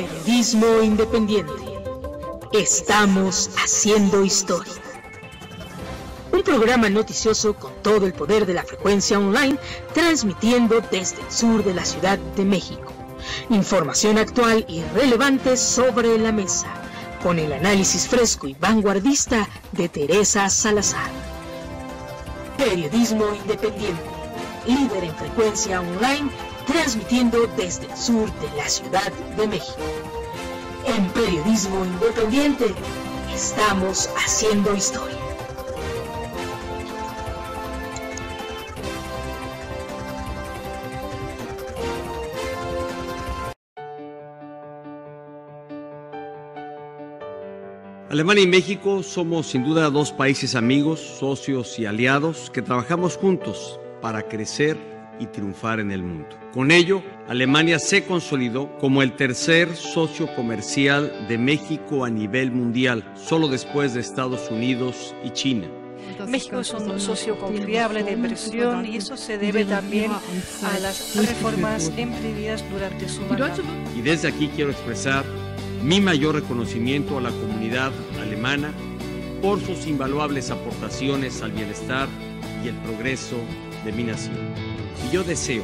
Periodismo independiente. Estamos haciendo historia. Un programa noticioso con todo el poder de la frecuencia online, transmitiendo desde el sur de la Ciudad de México. Información actual y relevante sobre la mesa, con el análisis fresco y vanguardista de Teresa Salazar. Periodismo independiente, líder en frecuencia online, transmitiendo desde el sur de la Ciudad de México. En Periodismo Independiente, estamos haciendo historia. Alemania y México somos sin duda dos países amigos, socios y aliados que trabajamos juntos para crecer y triunfar en el mundo. Con ello, Alemania se consolidó como el tercer socio comercial de México a nivel mundial, solo después de Estados Unidos y China. México es un socio confiable de inversión y eso se debe también a las reformas emprendidas durante su mandato. Y desde aquí quiero expresar mi mayor reconocimiento a la comunidad alemana por sus invaluables aportaciones al bienestar y el progreso de mi nación. Y yo deseo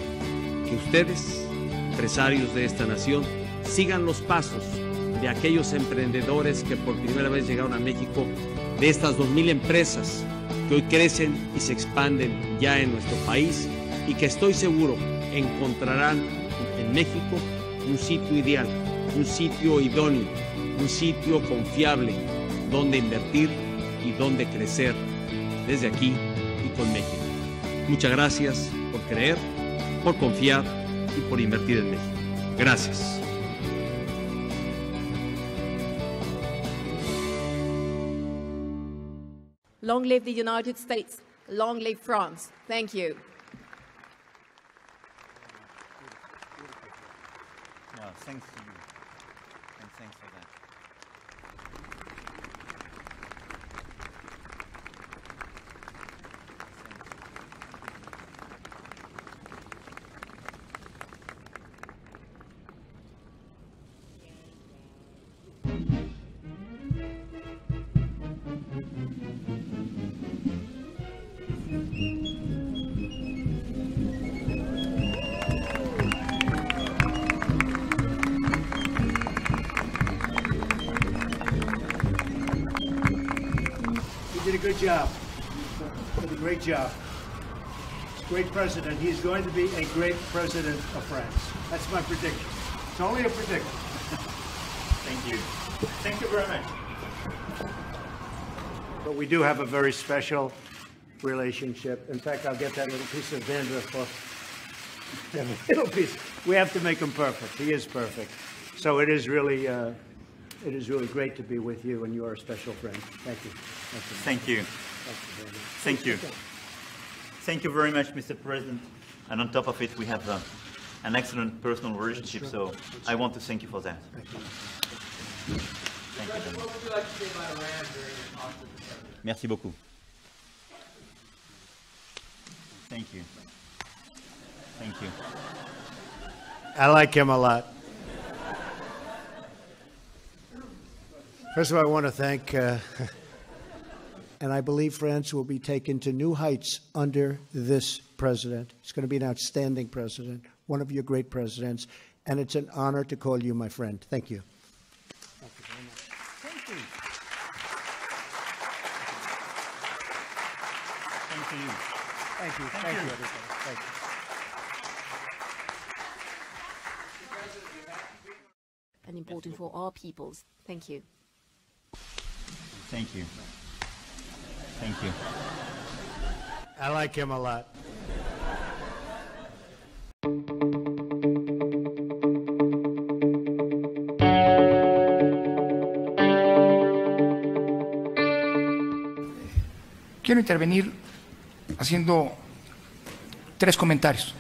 que ustedes, empresarios de esta nación, sigan los pasos de aquellos emprendedores que por primera vez llegaron a México, de estas 2.000 empresas que hoy crecen y se expanden ya en nuestro país y que estoy seguro encontrarán en México un sitio ideal un sitio idóneo, un sitio confiable donde invertir y donde crecer desde aquí y con México. Muchas gracias creer, por confiar y por invertir en México. Gracias. Long live the United States. Long live France. Thank you. No, thanks to you. And thanks for that. Job. Did a great job. Great president. He's going to be a great president of France. That's my prediction. It's only a prediction. Thank you. Thank you very much. But we do have a very special relationship. In fact, I'll get that little piece of dandruff for that little piece. We have to make him perfect. He is perfect. So it is really, uh, it is really great to be with you, and you are a special friend. Thank you. Thank you. Thank you. Thank you very much. Thank you. Thank you very much, Mr. President. And on top of it, we have uh, an excellent personal relationship, so I want to thank you for that. Thank you very much. Merci beaucoup. Thank you. Thank you. I like him a lot. First of all, I want to thank, uh, and I believe France will be taken to new heights under this president. He's going to be an outstanding president, one of your great presidents, and it's an honor to call you my friend. Thank you. Thank you. Very much. Thank you. Thank you. Thank you. Thank you. you, everybody. Thank you. And important for our peoples. Thank you. Thank you. Thank you. I like him a lot. Quiero intervenir haciendo tres comentarios.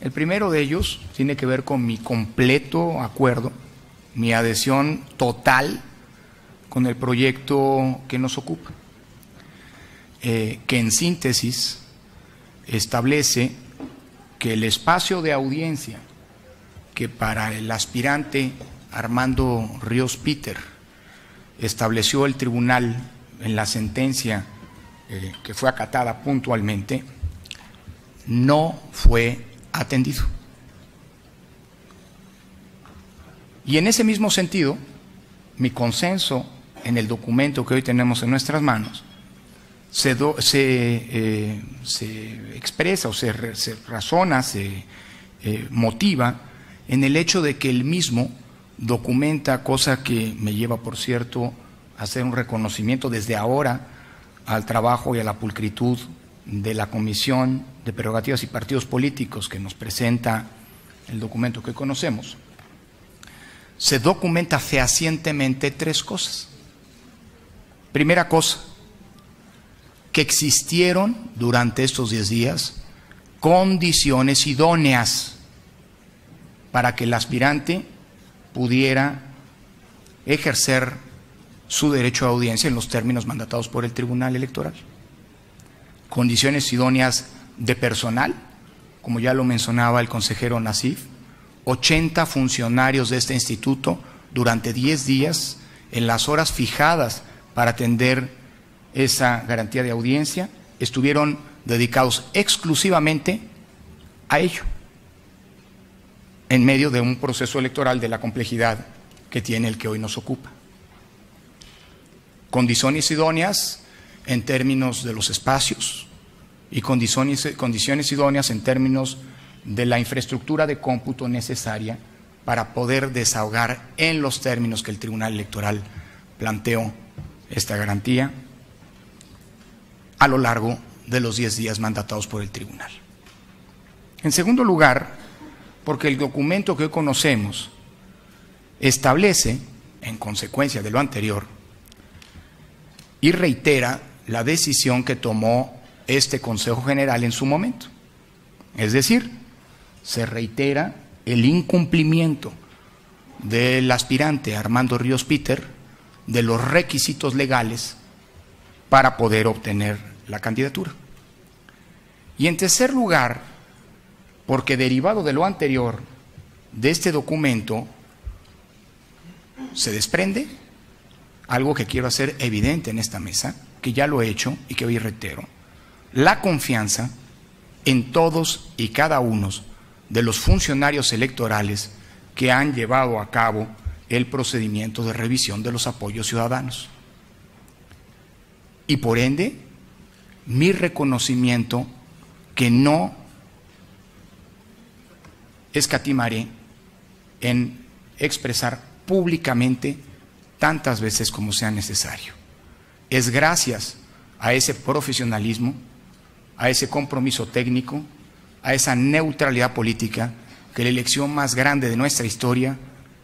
El primero de ellos tiene que ver con mi completo acuerdo, mi adhesión total con el proyecto que nos ocupa, eh, que en síntesis establece que el espacio de audiencia que para el aspirante Armando Ríos Peter estableció el tribunal en la sentencia eh, que fue acatada puntualmente, no fue atendido. Y en ese mismo sentido, mi consenso en el documento que hoy tenemos en nuestras manos se, eh, se, expresa o se, razona, se eh, motiva en el hecho de que el mismo documenta, cosa que me lleva, por cierto, a hacer un reconocimiento desde ahora al trabajo y a la pulcritud de la Comisión de Prerrogativas y Partidos Políticos que nos presenta el documento que conocemos, se documenta fehacientemente tres cosas. Primera cosa, que existieron durante estos diez días condiciones idóneas para que el aspirante pudiera ejercer su derecho a audiencia en los términos mandatados por el Tribunal Electoral. Condiciones idóneas de personal, como ya lo mencionaba el consejero Nasif, 80 funcionarios de este instituto durante 10 días en las horas fijadas para atender esa garantía de audiencia estuvieron dedicados exclusivamente a ello, en medio de un proceso electoral de la complejidad que tiene el que hoy nos ocupa. Condiciones idóneas en términos de los espacios y condiciones, condiciones idóneas en términos de la infraestructura de cómputo necesaria para poder desahogar en los términos que el Tribunal Electoral planteó esta garantía a lo largo de los 10 días mandatados por el Tribunal. En segundo lugar, porque el documento que hoy conocemos establece, en consecuencia de lo anterior, y reitera la decisión que tomó este Consejo General en su momento. Es decir, se reitera el incumplimiento del aspirante Armando Ríos Peter de los requisitos legales para poder obtener la candidatura. Y en tercer lugar, porque derivado de lo anterior, de este documento, se desprende algo que quiero hacer evidente en esta mesa, que ya lo he hecho y que hoy reitero, la confianza en todos y cada uno de los funcionarios electorales que han llevado a cabo el procedimiento de revisión de los apoyos ciudadanos. Y por ende, mi reconocimiento que no escatimaré en expresar públicamente tantas veces como sea necesario. Es gracias a ese profesionalismo, a ese compromiso técnico, a esa neutralidad política, que la elección más grande de nuestra historia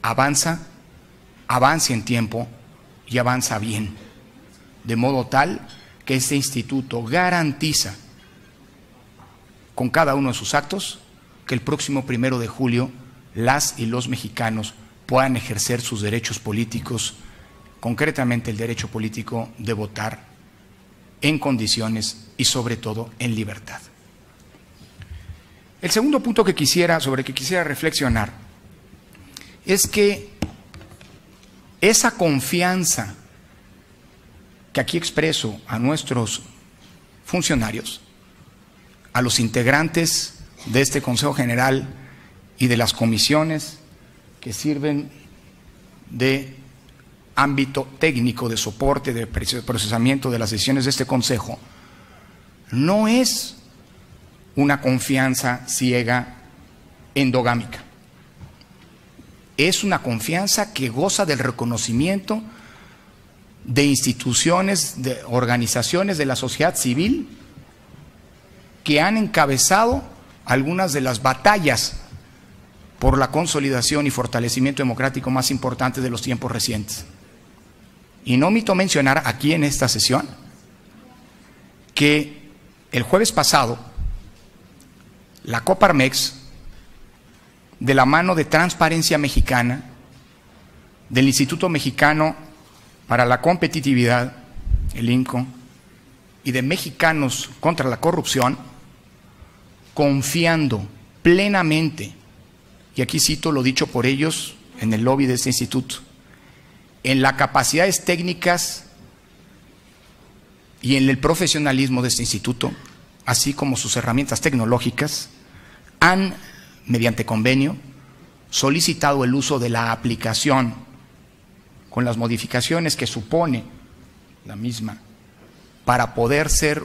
avanza, avanza en tiempo y avanza bien, de modo tal que este instituto garantiza con cada uno de sus actos que el próximo primero de julio las y los mexicanos puedan ejercer sus derechos políticos, concretamente el derecho político de votar en condiciones y sobre todo en libertad. El segundo punto que quisiera, sobre el que quisiera reflexionar, es que esa confianza que aquí expreso a nuestros funcionarios, a los integrantes de este Consejo General y de las comisiones que sirven de ámbito técnico de soporte, de procesamiento de las decisiones de este Consejo, no es una confianza ciega endogámica. Es una confianza que goza del reconocimiento de instituciones, de organizaciones de la sociedad civil que han encabezado algunas de las batallas por la consolidación y fortalecimiento democrático más importantes de los tiempos recientes. Y no omito mencionar aquí en esta sesión que el jueves pasado la Coparmex, de la mano de Transparencia Mexicana, del Instituto Mexicano para la Competitividad, el INCO, y de Mexicanos contra la Corrupción, confiando plenamente y aquí cito lo dicho por ellos en el lobby de este instituto, en las capacidades técnicas y en el profesionalismo de este instituto, así como sus herramientas tecnológicas, han, mediante convenio, solicitado el uso de la aplicación con las modificaciones que supone la misma para poder ser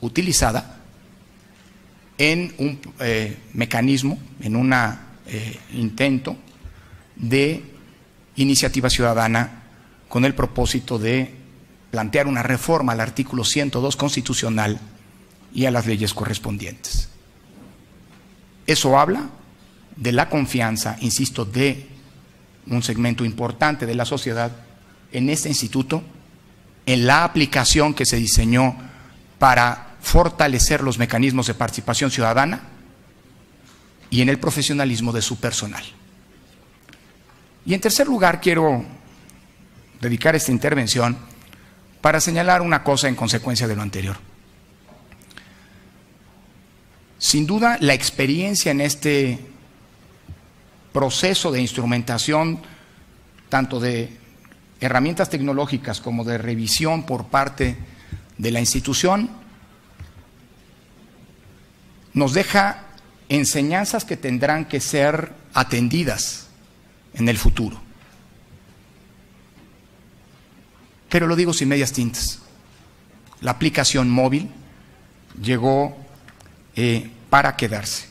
utilizada en un eh, mecanismo, en un eh, intento de iniciativa ciudadana con el propósito de plantear una reforma al artículo 102 constitucional y a las leyes correspondientes. Eso habla de la confianza, insisto, de un segmento importante de la sociedad en este instituto, en la aplicación que se diseñó para fortalecer los mecanismos de participación ciudadana y en el profesionalismo de su personal. Y en tercer lugar, quiero dedicar esta intervención para señalar una cosa en consecuencia de lo anterior. Sin duda, la experiencia en este proceso de instrumentación, tanto de herramientas tecnológicas como de revisión por parte de la institución, nos deja enseñanzas que tendrán que ser atendidas en el futuro. Pero lo digo sin medias tintas. La aplicación móvil llegó eh, para quedarse.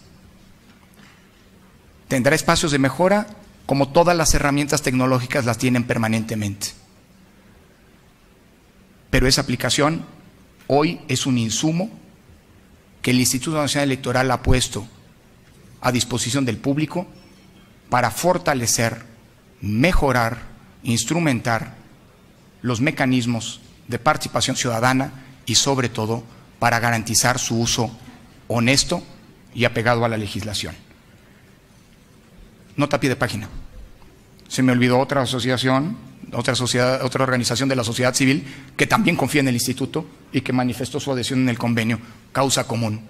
Tendrá espacios de mejora como todas las herramientas tecnológicas las tienen permanentemente. Pero esa aplicación hoy es un insumo que el Instituto Nacional Electoral ha puesto a disposición del público para fortalecer, mejorar, instrumentar los mecanismos de participación ciudadana y sobre todo para garantizar su uso honesto y apegado a la legislación. Nota pie de página. Se me olvidó otra asociación, otra, sociedad, otra organización de la sociedad civil que también confía en el instituto y que manifestó su adhesión en el convenio Causa Común.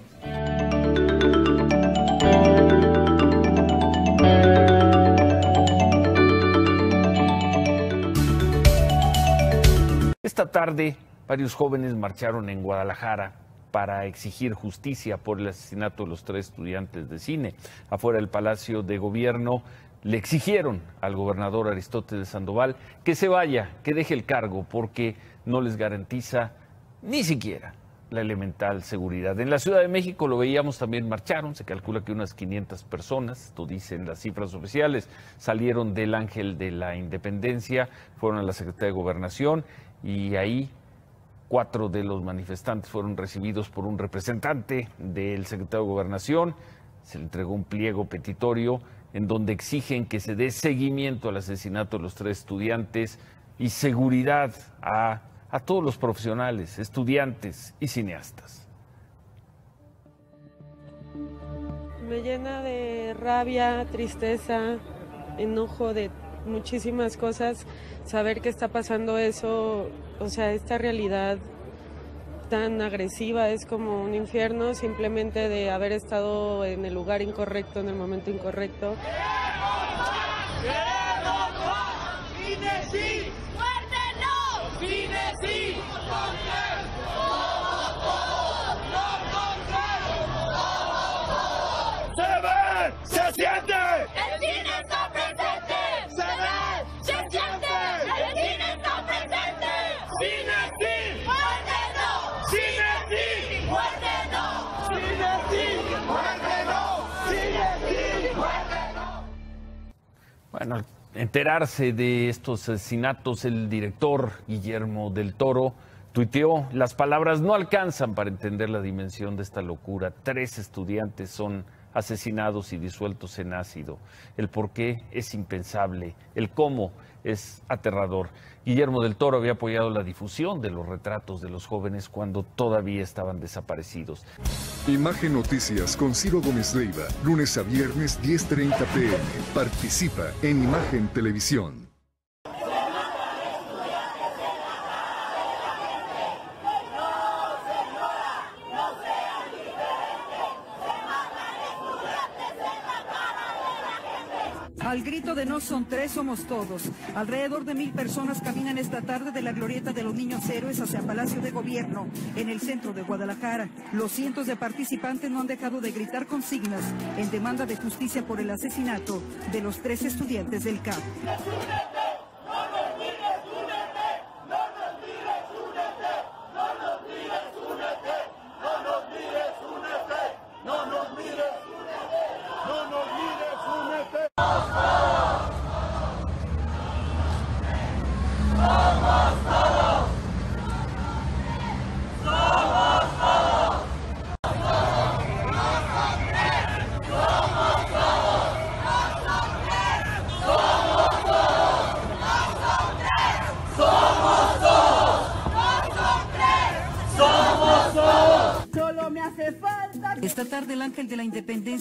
Esta tarde, varios jóvenes marcharon en Guadalajara para exigir justicia por el asesinato de los tres estudiantes de cine. Afuera del Palacio de Gobierno le exigieron al gobernador Aristóteles Sandoval que se vaya, que deje el cargo, porque no les garantiza ni siquiera la elemental seguridad. En la Ciudad de México lo veíamos también marcharon, se calcula que unas 500 personas, esto dicen las cifras oficiales, salieron del Ángel de la Independencia, fueron a la Secretaría de Gobernación y ahí Cuatro de los manifestantes fueron recibidos por un representante del secretario de Gobernación. Se le entregó un pliego petitorio en donde exigen que se dé seguimiento al asesinato de los tres estudiantes y seguridad a, a todos los profesionales, estudiantes y cineastas. Me llena de rabia, tristeza, enojo de muchísimas cosas saber que está pasando eso o sea, esta realidad tan agresiva es como un infierno simplemente de haber estado en el lugar incorrecto, en el momento incorrecto. Bueno, enterarse de estos asesinatos, el director Guillermo del Toro tuiteó, las palabras no alcanzan para entender la dimensión de esta locura. Tres estudiantes son asesinados y disueltos en ácido. El por qué es impensable, el cómo es aterrador. Guillermo del Toro había apoyado la difusión de los retratos de los jóvenes cuando todavía estaban desaparecidos. Imagen Noticias con Ciro Gómez Leiva, lunes a viernes 10.30 pm. Participa en Imagen Televisión. Grito de no son tres, somos todos. Alrededor de mil personas caminan esta tarde de la glorieta de los niños héroes hacia Palacio de Gobierno, en el centro de Guadalajara. Los cientos de participantes no han dejado de gritar consignas en demanda de justicia por el asesinato de los tres estudiantes del CAP.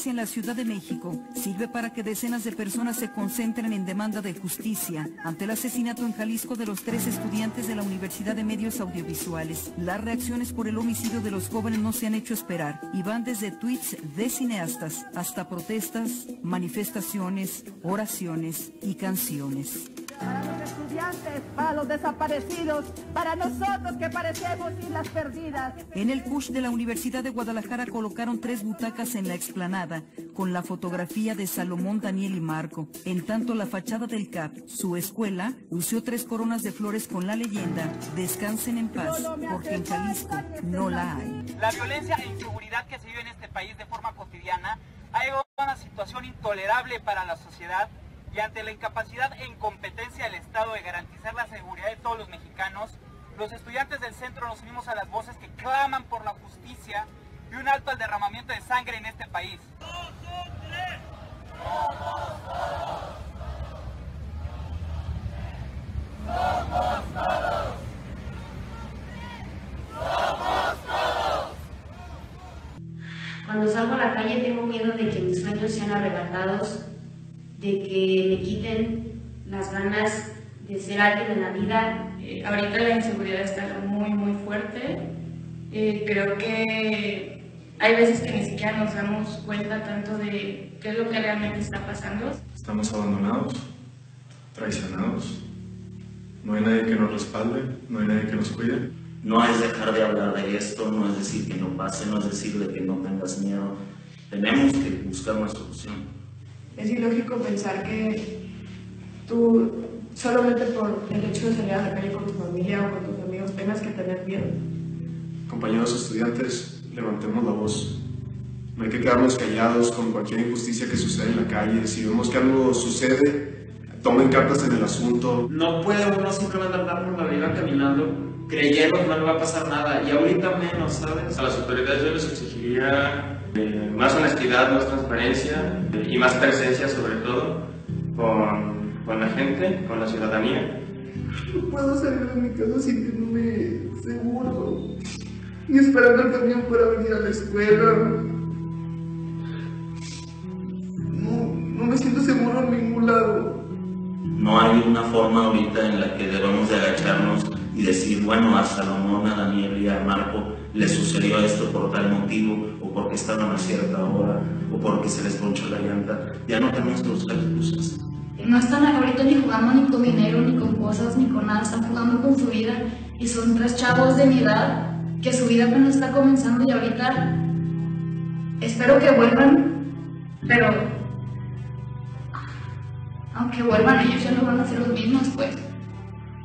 En la Ciudad de México sirve para que decenas de personas se concentren en demanda de justicia ante el asesinato en Jalisco de los tres estudiantes de la Universidad de Medios Audiovisuales. Las reacciones por el homicidio de los jóvenes no se han hecho esperar y van desde tweets de cineastas hasta protestas, manifestaciones, oraciones y canciones para los estudiantes, para los desaparecidos, para nosotros que parecemos las perdidas. En el push de la Universidad de Guadalajara colocaron tres butacas en la explanada con la fotografía de Salomón, Daniel y Marco. En tanto, la fachada del CAP, su escuela, lució tres coronas de flores con la leyenda Descansen en paz, porque en Jalisco no la hay. La violencia e inseguridad que se vive en este país de forma cotidiana ha llevado a una situación intolerable para la sociedad y ante la incapacidad e incompetencia del Estado de garantizar la seguridad de todos los mexicanos, los estudiantes del centro nos unimos a las voces que claman por la justicia y un alto al derramamiento de sangre en este país. Cuando salgo a la calle tengo miedo de que mis sueños sean arrebatados de que me quiten las ganas de ser alguien en la vida. Eh, ahorita la inseguridad está muy, muy fuerte. Eh, creo que hay veces que ni siquiera nos damos cuenta tanto de qué es lo que realmente está pasando. Estamos abandonados, traicionados. No hay nadie que nos respalde, no hay nadie que nos cuide. No es dejar de hablar de esto, no es decir que no pase, no es decir de que no tengas miedo. Tenemos que buscar una solución es ilógico pensar que tú, solamente por el hecho de salir a la calle con tu familia o con tus amigos, tengas que tener miedo. Compañeros estudiantes, levantemos la voz. No hay que quedarnos callados con cualquier injusticia que sucede en la calle. Si vemos que algo sucede, tomen cartas en el asunto. No puede uno simplemente andar por la vida caminando creyendo que no le va a pasar nada y ahorita menos, ¿sabes? A las autoridades yo les exigiría eh, más honestidad, más transparencia eh, y más presencia sobre todo con, con, la gente, con la ciudadanía. No puedo salir de mi casa sintiéndome seguro y esperando el camión para venir a la escuela. No, no me siento seguro en ningún lado. No hay una forma ahorita en la que debamos de agacharnos y decir, bueno, a Salomón, a Daniel y a Marco le sucedió esto por tal motivo, o porque estaban a cierta hora, o porque se les ponchó la llanta. Ya no tenemos que buscar excusas. No están ahorita ni jugando ni con dinero, ni con cosas, ni con nada, están jugando con su vida. Y son tres chavos de mi edad que su vida apenas está comenzando y ahorita espero que vuelvan, pero aunque vuelvan ellos ya no van a ser los mismos, pues.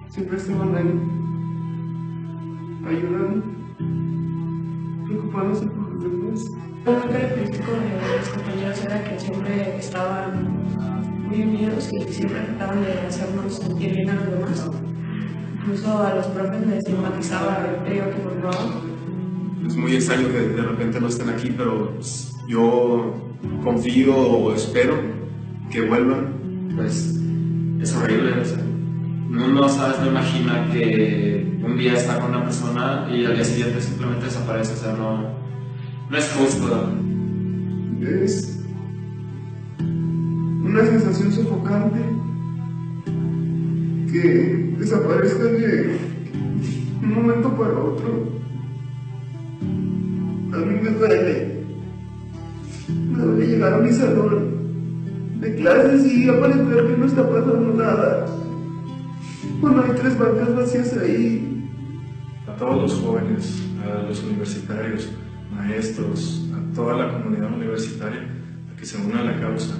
Siempre estaban ahí ayudan, preocupándose por los demás. Lo característico de los compañeros era que siempre estaban muy unidos y siempre trataban de hacernos sentir bien a los demás. Incluso a los profes les simpatizaba el trío que formaba. Es muy extraño que de repente no estén aquí, pero pues, yo confío o espero que vuelvan. Pues es horrible, uno no sabes, no imagina que un día está con una persona y al día siguiente simplemente desaparece, o sea, no, no es justo. Es una sensación sofocante que desaparezcan de un momento para otro. A mí me duele. Me duele llegar a mi salón, de clases y aparenta que no está pasando nada. Bueno, hay tres bancas vacías ahí. A todos los jóvenes, a los universitarios, maestros, a toda la comunidad universitaria, a que se una a la causa.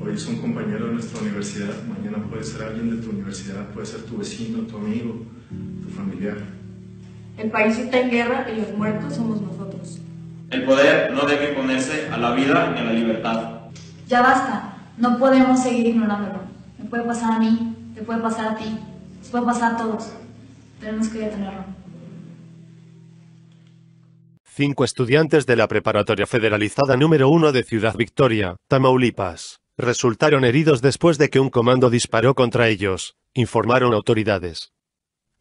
Hoy es un compañero de nuestra universidad, mañana puede ser alguien de tu universidad, puede ser tu vecino, tu amigo, tu familiar. El país está en guerra y los muertos somos nosotros. El poder no debe imponerse a la vida ni a la libertad. Ya basta, no podemos seguir ignorándolo. Me puede pasar a mí, te puede pasar a ti, nos pasar todos. Tenemos que detenerlo. Cinco estudiantes de la Preparatoria Federalizada número 1 de Ciudad Victoria, Tamaulipas, resultaron heridos después de que un comando disparó contra ellos, informaron autoridades.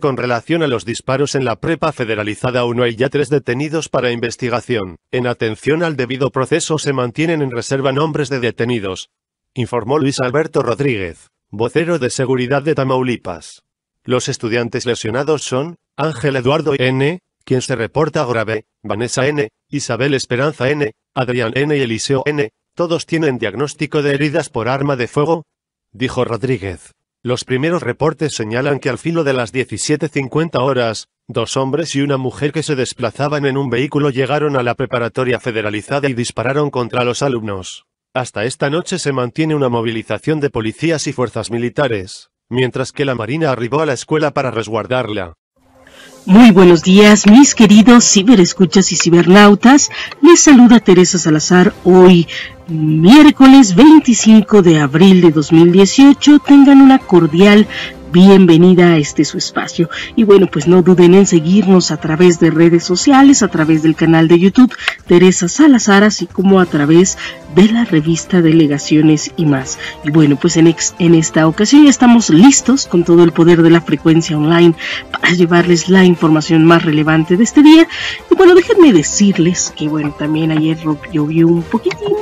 Con relación a los disparos en la Prepa Federalizada 1 hay ya tres detenidos para investigación. En atención al debido proceso se mantienen en reserva nombres de detenidos. Informó Luis Alberto Rodríguez, vocero de seguridad de Tamaulipas. Los estudiantes lesionados son, Ángel Eduardo N., quien se reporta grave, Vanessa N., Isabel Esperanza N., Adrián N. y Eliseo N., todos tienen diagnóstico de heridas por arma de fuego, dijo Rodríguez. Los primeros reportes señalan que al filo de las 17.50 horas, dos hombres y una mujer que se desplazaban en un vehículo llegaron a la preparatoria federalizada y dispararon contra los alumnos. Hasta esta noche se mantiene una movilización de policías y fuerzas militares, mientras que la Marina arribó a la escuela para resguardarla. Muy buenos días, mis queridos ciberescuchas y cibernautas. Les saluda Teresa Salazar hoy, miércoles 25 de abril de 2018. Tengan una cordial bienvenida a este su espacio. Y bueno, pues no duden en seguirnos a través de redes sociales, a través del canal de YouTube Teresa Salazar, así como a través de la revista Delegaciones y más. Y bueno, pues en, en esta ocasión ya estamos listos con todo el poder de la frecuencia online para llevarles la información más relevante de este día. Y bueno, déjenme decirles que bueno, también ayer llovió un poquitín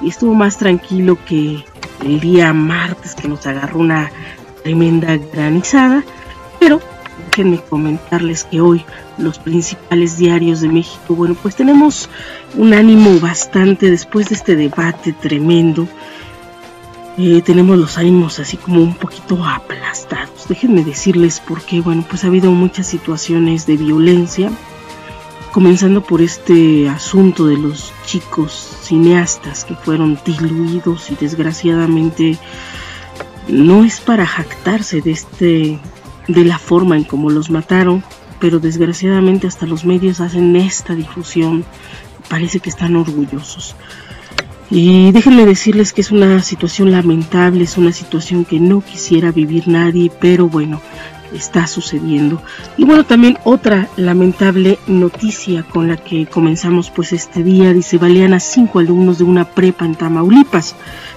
y estuvo más tranquilo que el día martes que nos agarró una tremenda granizada, pero déjenme comentarles que hoy los principales diarios de México, bueno, pues tenemos un ánimo bastante después de este debate tremendo. Eh, tenemos los ánimos así como un poquito aplastados. Déjenme decirles por qué, bueno, pues ha habido muchas situaciones de violencia, comenzando por este asunto de los chicos cineastas que fueron diluidos y desgraciadamente no es para jactarse de este de la forma en cómo los mataron, pero desgraciadamente hasta los medios hacen esta difusión. Parece que están orgullosos. Y déjenme decirles que es una situación lamentable, es una situación que no quisiera vivir nadie, pero bueno, está sucediendo. Y bueno, también otra lamentable noticia con la que comenzamos pues este día, dice, balean a cinco alumnos de una prepa en Tamaulipas.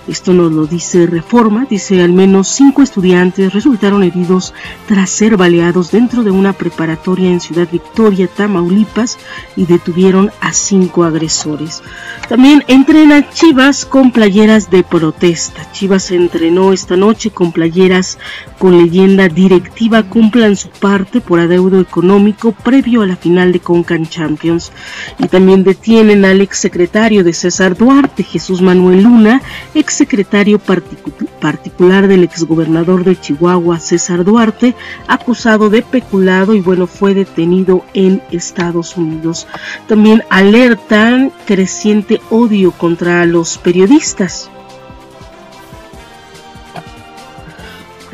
Esto nos lo dice Reforma, dice al menos cinco estudiantes resultaron heridos tras ser baleados dentro de una preparatoria en Ciudad Victoria, Tamaulipas, y detuvieron a cinco agresores. También entrena Chivas con playeras de protesta. Chivas entrenó esta noche con playeras con leyenda directiva cumplan su parte por adeudo económico previo a la final de Concan Champions. Y también detienen al exsecretario de César Duarte, Jesús Manuel Luna, exsecretario particular del exgobernador de Chihuahua, César Duarte, acusado de peculado y bueno, fue detenido en Estados Unidos. También alertan creciente odio contra los periodistas.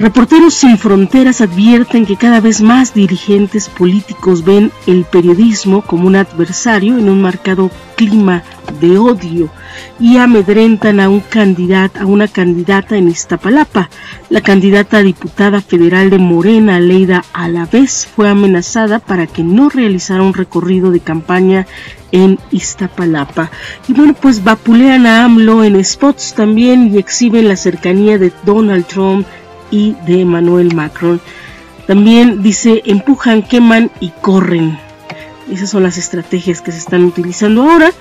Reporteros sin Fronteras advierten que cada vez más dirigentes políticos ven el periodismo como un adversario en un marcado clima de odio y amedrentan a un candidato, a una candidata en Iztapalapa. La candidata a diputada federal de Morena, Leida Alavés, fue amenazada para que no realizara un recorrido de campaña en Iztapalapa. Y bueno, pues vapulean a AMLO en spots también y exhiben la cercanía de Donald Trump y de Emmanuel Macron. También dice empujan, queman y corren. Esas son las estrategias que se están utilizando ahora.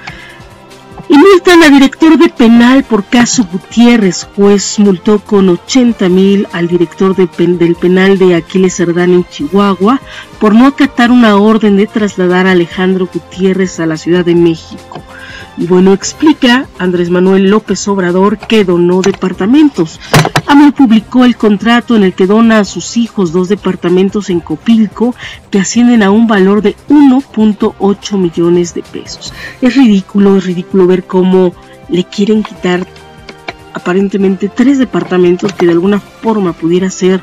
Y multan a director de penal por caso Gutiérrez. Juez multó con 80 mil al director de del penal de Aquiles Cerdán en Chihuahua por no acatar una orden de trasladar a Alejandro Gutiérrez a la Ciudad de México. Y bueno, explica Andrés Manuel López Obrador que donó departamentos. AMLO publicó el contrato en el que dona a sus hijos dos departamentos en Copilco que ascienden a un valor de 1.8 millones de pesos. Es ridículo, es ridículo ver cómo le quieren quitar aparentemente tres departamentos que de alguna forma pudiera ser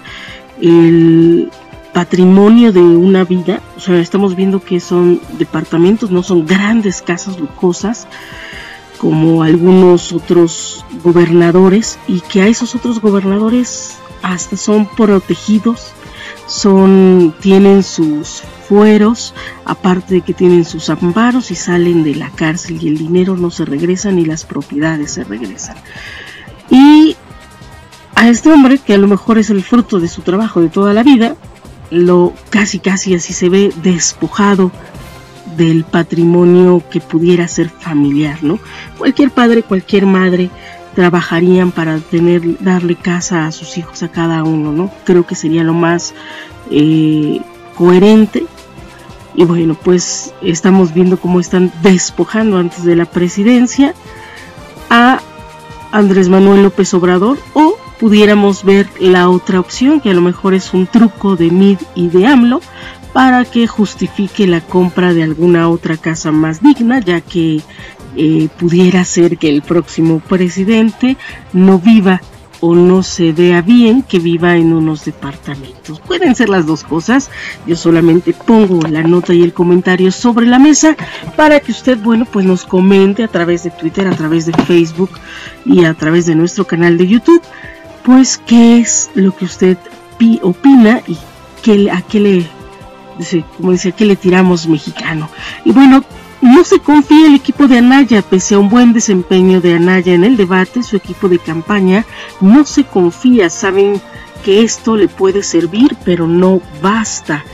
el patrimonio de una vida, o sea, estamos viendo que son departamentos, no son grandes casas lujosas como algunos otros gobernadores y que a esos otros gobernadores hasta son protegidos, son tienen sus fueros, aparte de que tienen sus amparos y salen de la cárcel y el dinero no se regresa ni las propiedades se regresan. Y a este hombre, que a lo mejor es el fruto de su trabajo de toda la vida, lo casi casi así se ve despojado del patrimonio que pudiera ser familiar, ¿no? Cualquier padre, cualquier madre trabajarían para tener, darle casa a sus hijos a cada uno, ¿no? Creo que sería lo más eh, coherente. Y bueno, pues estamos viendo cómo están despojando antes de la presidencia a Andrés Manuel López Obrador o pudiéramos ver la otra opción, que a lo mejor es un truco de Mid y de AMLO, para que justifique la compra de alguna otra casa más digna, ya que eh, pudiera ser que el próximo presidente no viva o no se vea bien que viva en unos departamentos. Pueden ser las dos cosas. Yo solamente pongo la nota y el comentario sobre la mesa para que usted, bueno, pues nos comente a través de Twitter, a través de Facebook y a través de nuestro canal de YouTube pues qué es lo que usted opina y qué, a qué le, dice, como dice, a qué le tiramos mexicano. Y bueno, no se confía el equipo de Anaya, pese a un buen desempeño de Anaya en el debate, su equipo de campaña no se confía, saben que esto le puede servir, pero no basta.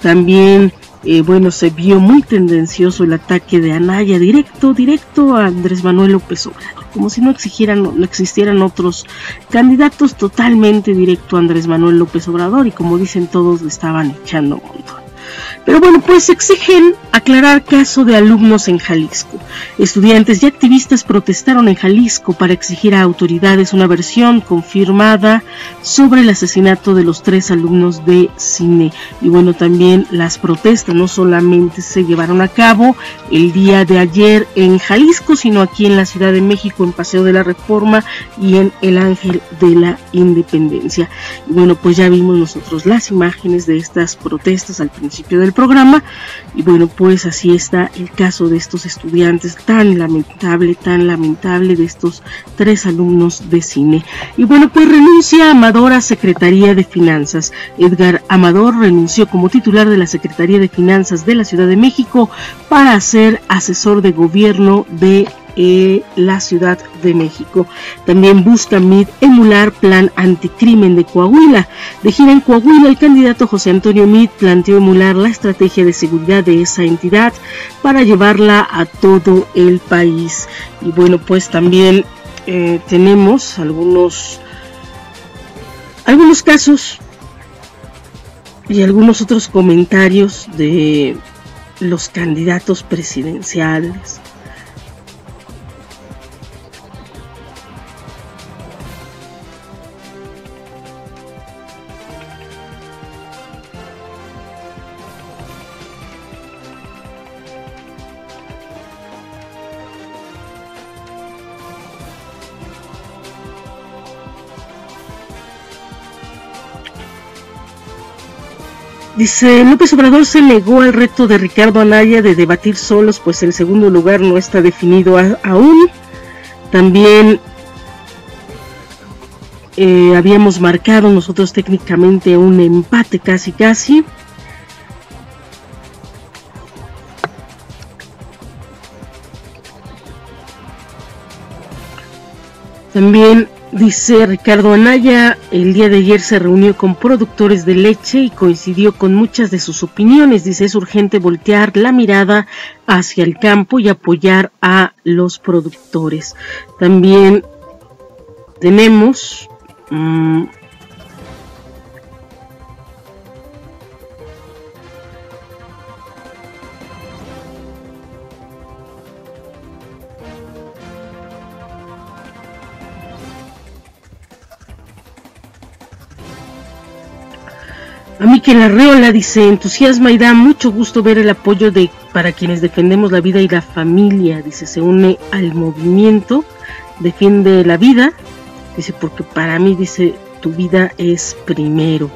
También, eh, bueno, se vio muy tendencioso el ataque de Anaya, directo, directo a Andrés Manuel López Obrador como si no exigieran, no existieran otros candidatos totalmente directo a Andrés Manuel López Obrador y como dicen todos le estaban echando montón. Pero bueno, pues exigen aclarar caso de alumnos en Jalisco. Estudiantes y activistas protestaron en Jalisco para exigir a autoridades una versión confirmada sobre el asesinato de los tres alumnos de cine. Y bueno, también las protestas no solamente se llevaron a cabo el día de ayer en Jalisco, sino aquí en la Ciudad de México, en Paseo de la Reforma y en El Ángel de la Independencia. Y bueno, pues ya vimos nosotros las imágenes de estas protestas al principio del programa. Y bueno, pues así está el caso de estos estudiantes tan lamentable, tan lamentable de estos tres alumnos de cine. Y bueno, pues renuncia Amador a Secretaría de Finanzas. Edgar Amador renunció como titular de la Secretaría de Finanzas de la Ciudad de México para ser asesor de gobierno de la Ciudad de México. También busca MID emular plan anticrimen de Coahuila. De gira en Coahuila, el candidato José Antonio Mid planteó emular la estrategia de seguridad de esa entidad para llevarla a todo el país. Y bueno, pues también eh, tenemos algunos, algunos casos y algunos otros comentarios de los candidatos presidenciales Dice, López Obrador se negó al reto de Ricardo Anaya de debatir solos, pues el segundo lugar no está definido aún. También eh, habíamos marcado nosotros técnicamente un empate casi casi. También Dice Ricardo Anaya, el día de ayer se reunió con productores de leche y coincidió con muchas de sus opiniones. Dice, es urgente voltear la mirada hacia el campo y apoyar a los productores. También tenemos... Mm, A mí que la Reola dice, entusiasma y da mucho gusto ver el apoyo de para quienes defendemos la vida y la familia. Dice, se une al movimiento, defiende la vida. Dice, porque para mí, dice, tu vida es primero.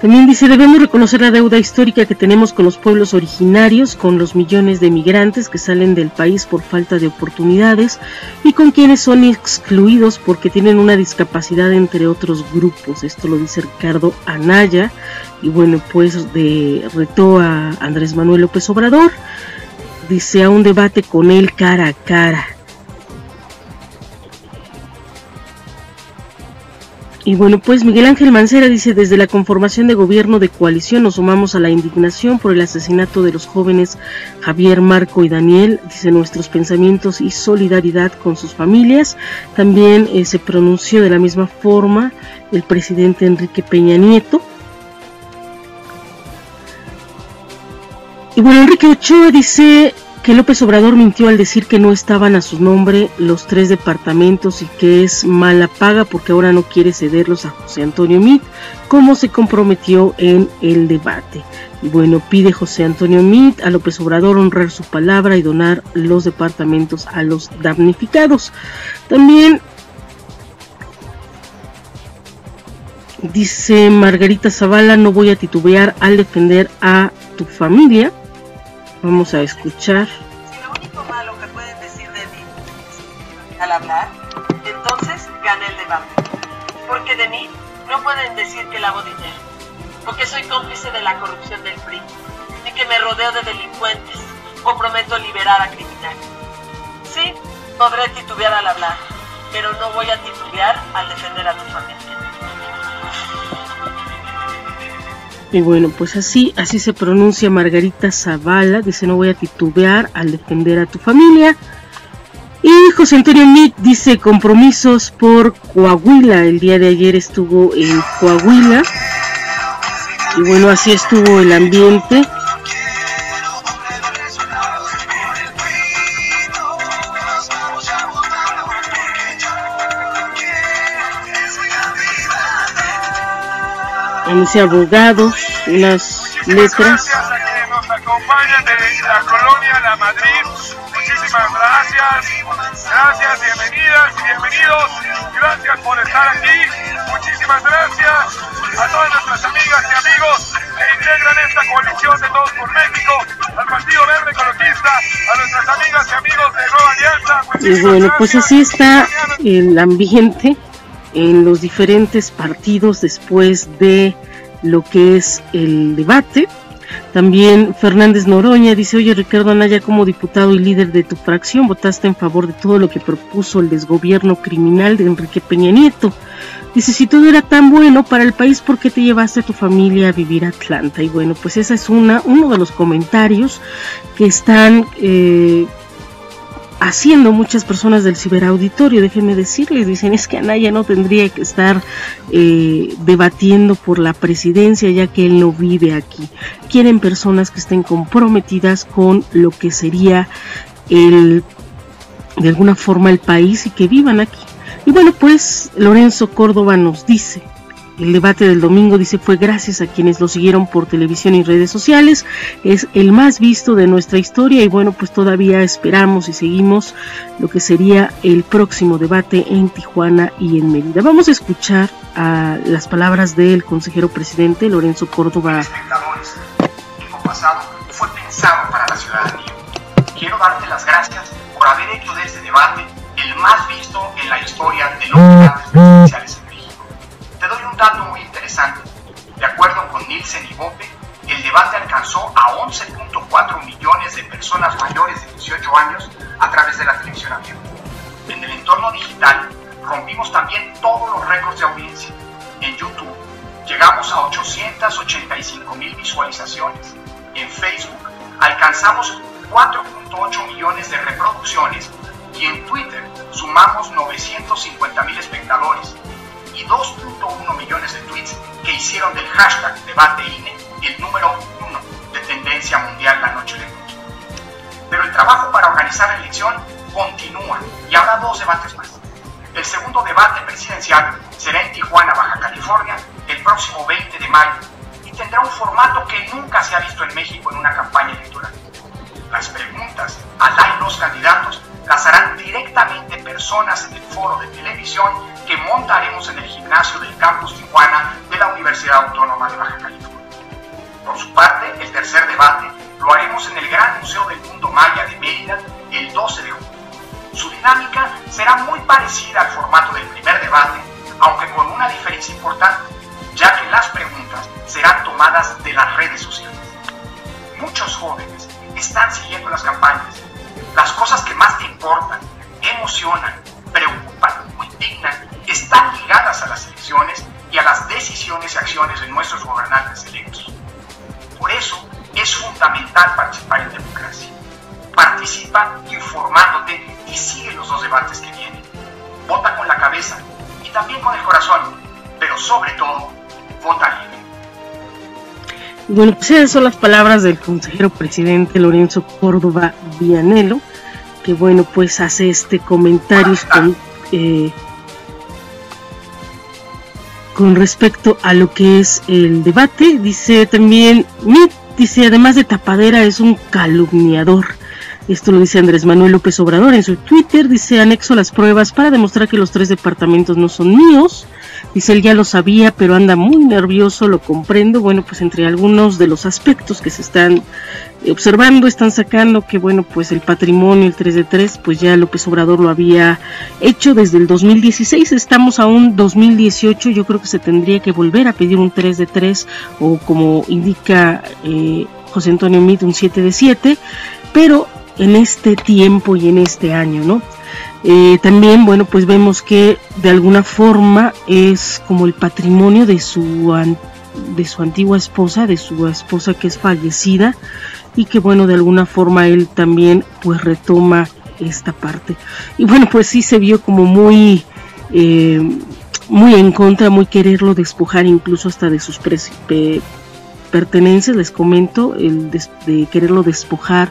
También dice, debemos reconocer la deuda histórica que tenemos con los pueblos originarios, con los millones de migrantes que salen del país por falta de oportunidades y con quienes son excluidos porque tienen una discapacidad entre otros grupos. Esto lo dice Ricardo Anaya y bueno, pues de retó a Andrés Manuel López Obrador. Dice a un debate con él cara a cara. Y bueno, pues Miguel Ángel Mancera dice, desde la conformación de gobierno de coalición nos sumamos a la indignación por el asesinato de los jóvenes Javier, Marco y Daniel, dice nuestros pensamientos y solidaridad con sus familias. También eh, se pronunció de la misma forma el presidente Enrique Peña Nieto. Y bueno, Enrique Ochoa dice, que López Obrador mintió al decir que no estaban a su nombre los tres departamentos y que es mala paga porque ahora no quiere cederlos a José Antonio Mit, como se comprometió en el debate. Y bueno, pide José Antonio Mit a López Obrador honrar su palabra y donar los departamentos a los damnificados. También dice Margarita Zavala, no voy a titubear al defender a tu familia. Vamos a escuchar. Si lo único malo que pueden decir de mí al hablar, entonces gané el debate. Porque de mí no pueden decir que lavo dinero, porque soy cómplice de la corrupción del PRI, ni que me rodeo de delincuentes o prometo liberar a criminales. Sí, podré titubear al hablar, pero no voy a titubear al defender a tu familia. Y bueno, pues así, así se pronuncia Margarita Zavala, dice no voy a titubear al defender a tu familia. Y José Antonio Mit dice compromisos por Coahuila, el día de ayer estuvo en Coahuila. Y bueno, así estuvo el ambiente. Ese abogados, unas letras. Gracias a quienes nos acompañan de la colonia La Madrid. Muchísimas gracias. Gracias, bienvenidas y bienvenidos. Gracias por estar aquí. Muchísimas gracias a todas nuestras amigas y amigos que integran esta coalición de Todos por México, al Partido Verde Ecologista, a nuestras amigas y amigos de Nueva Alianza. Y bueno, pues así está el ambiente en los diferentes partidos después de lo que es el debate. También Fernández Noroña dice, oye Ricardo Anaya, como diputado y líder de tu fracción, votaste en favor de todo lo que propuso el desgobierno criminal de Enrique Peña Nieto. Dice, si todo era tan bueno para el país, ¿por qué te llevaste a tu familia a vivir a Atlanta? Y bueno, pues esa es una, uno de los comentarios que están eh, haciendo muchas personas del ciberauditorio, déjenme decirles, dicen es que Anaya no tendría que estar eh, debatiendo por la presidencia ya que él no vive aquí. Quieren personas que estén comprometidas con lo que sería el, de alguna forma el país y que vivan aquí. Y bueno, pues Lorenzo Córdoba nos dice, el debate del domingo, dice, fue gracias a quienes lo siguieron por televisión y redes sociales. Es el más visto de nuestra historia y bueno, pues todavía esperamos y seguimos lo que sería el próximo debate en Tijuana y en Mérida. Vamos a escuchar a las palabras del consejero presidente Lorenzo Córdoba. pasado fue pensado para la ciudadanía. Quiero darte las gracias por haber hecho de este debate el más visto en la historia de los debates presidenciales te doy un dato muy interesante. De acuerdo con Nielsen y Bope, el debate alcanzó a 11.4 millones de personas mayores de 18 años a través de la televisión abierta. En el entorno digital rompimos también todos los récords de audiencia. En YouTube llegamos a 885 mil visualizaciones. En Facebook alcanzamos 4.8 millones de reproducciones y en Twitter sumamos 950 mil espectadores y 2.1 millones de tweets que hicieron del hashtag debate INE el número uno de tendencia mundial la noche de hoy. Pero el trabajo para organizar la elección continúa y habrá dos debates más. El segundo debate presidencial será en Tijuana, Baja California, el próximo 20 de mayo y tendrá un formato que nunca se ha visto en México en una campaña electoral. Las preguntas a la y los candidatos las harán directamente personas en el foro de televisión que montaremos en el gimnasio del campus Tijuana de la Universidad Autónoma de Baja California. Por su parte, el tercer debate lo haremos en el Gran Museo del Mundo Maya de Mérida el 12 de junio. Su dinámica será muy parecida al formato del primer debate, aunque con una diferencia importante, ya que las preguntas serán tomadas de las redes sociales. Muchos jóvenes están siguiendo las campañas. Las cosas que más te importan, emocionan, preocupan o indignan están ligadas a las elecciones y a las decisiones y acciones de nuestros gobernantes electos. Por eso es fundamental participar en democracia. Participa informándote y sigue los dos debates que vienen. Vota con la cabeza y también con el corazón, pero sobre todo, vota libre. Bueno, pues esas son las palabras del consejero presidente Lorenzo Córdoba Vianelo, que bueno, pues hace este comentario con, eh, con respecto a lo que es el debate. Dice también, dice, además de tapadera, es un calumniador. Esto lo dice Andrés Manuel López Obrador en su Twitter. Dice, anexo las pruebas para demostrar que los tres departamentos no son míos. Dice, él ya lo sabía, pero anda muy nervioso, lo comprendo. Bueno, pues entre algunos de los aspectos que se están observando, están sacando que, bueno, pues el patrimonio, el 3 de 3, pues ya López Obrador lo había hecho desde el 2016. Estamos a un 2018. Yo creo que se tendría que volver a pedir un 3 de 3 o como indica eh, José Antonio Mid, un 7 de 7. Pero en este tiempo y en este año, ¿no? Eh, también, bueno, pues vemos que de alguna forma es como el patrimonio de su, de su antigua esposa, de su esposa que es fallecida y que, bueno, de alguna forma él también pues retoma esta parte. Y bueno, pues sí se vio como muy... Eh, muy en contra, muy quererlo despojar incluso hasta de sus pertenencias, les comento, el de, quererlo despojar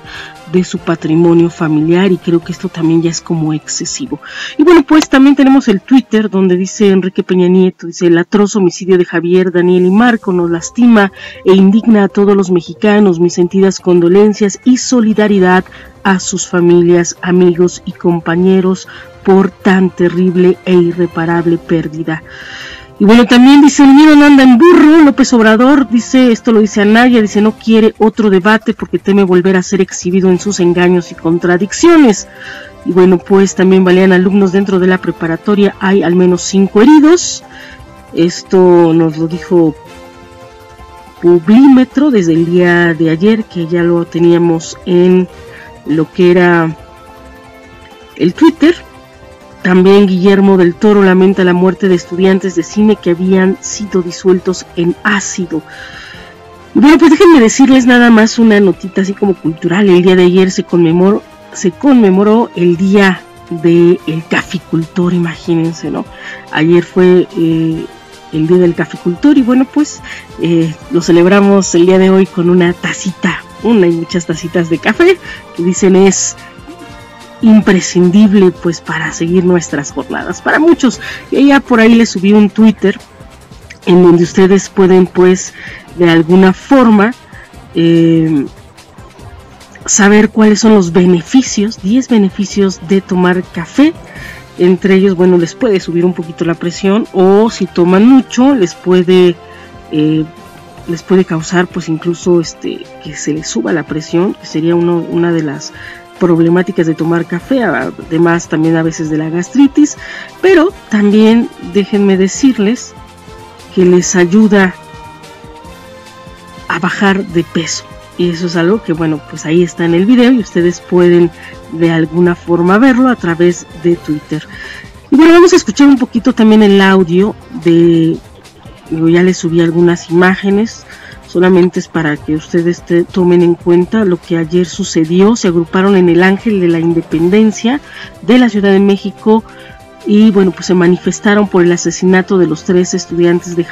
de su patrimonio familiar y creo que esto también ya es como excesivo. Y bueno, pues también tenemos el Twitter donde dice Enrique Peña Nieto, dice el atroz homicidio de Javier, Daniel y Marco nos lastima e indigna a todos los mexicanos, mis sentidas condolencias y solidaridad a sus familias, amigos y compañeros por tan terrible e irreparable pérdida. Y bueno, también dice, el no anda en burro, López Obrador, dice, esto lo dice Anaya, dice, no quiere otro debate porque teme volver a ser exhibido en sus engaños y contradicciones. Y bueno, pues también valían alumnos dentro de la preparatoria, hay al menos cinco heridos. Esto nos lo dijo Publímetro desde el día de ayer, que ya lo teníamos en lo que era el Twitter. También Guillermo del Toro lamenta la muerte de estudiantes de cine que habían sido disueltos en ácido. Bueno, pues déjenme decirles nada más una notita así como cultural. El día de ayer se conmemoró, el día del caficultor, imagínense, ¿no? Ayer fue eh, el día del caficultor y bueno, pues eh, lo celebramos el día de hoy con una tacita, una y muchas tacitas de café que dicen es imprescindible pues para seguir nuestras jornadas. Para muchos ya por ahí les subí un Twitter en donde ustedes pueden pues de alguna forma eh, saber cuáles son los beneficios 10 beneficios de tomar café. Entre ellos bueno les puede subir un poquito la presión o si toman mucho les puede eh, les puede causar pues incluso este que se les suba la presión que sería uno, una de las problemáticas de tomar café, además también a veces de la gastritis, pero también déjenme decirles que les ayuda a bajar de peso. Y eso es algo que, bueno, pues ahí está en el video y ustedes pueden de alguna forma verlo a través de Twitter. Y bueno, vamos a escuchar un poquito también el audio de, ya les subí algunas imágenes solamente es para que ustedes tomen en cuenta lo que ayer sucedió. Se agruparon en el Ángel de la Independencia de la Ciudad de México y bueno, pues se manifestaron por el asesinato de los tres estudiantes de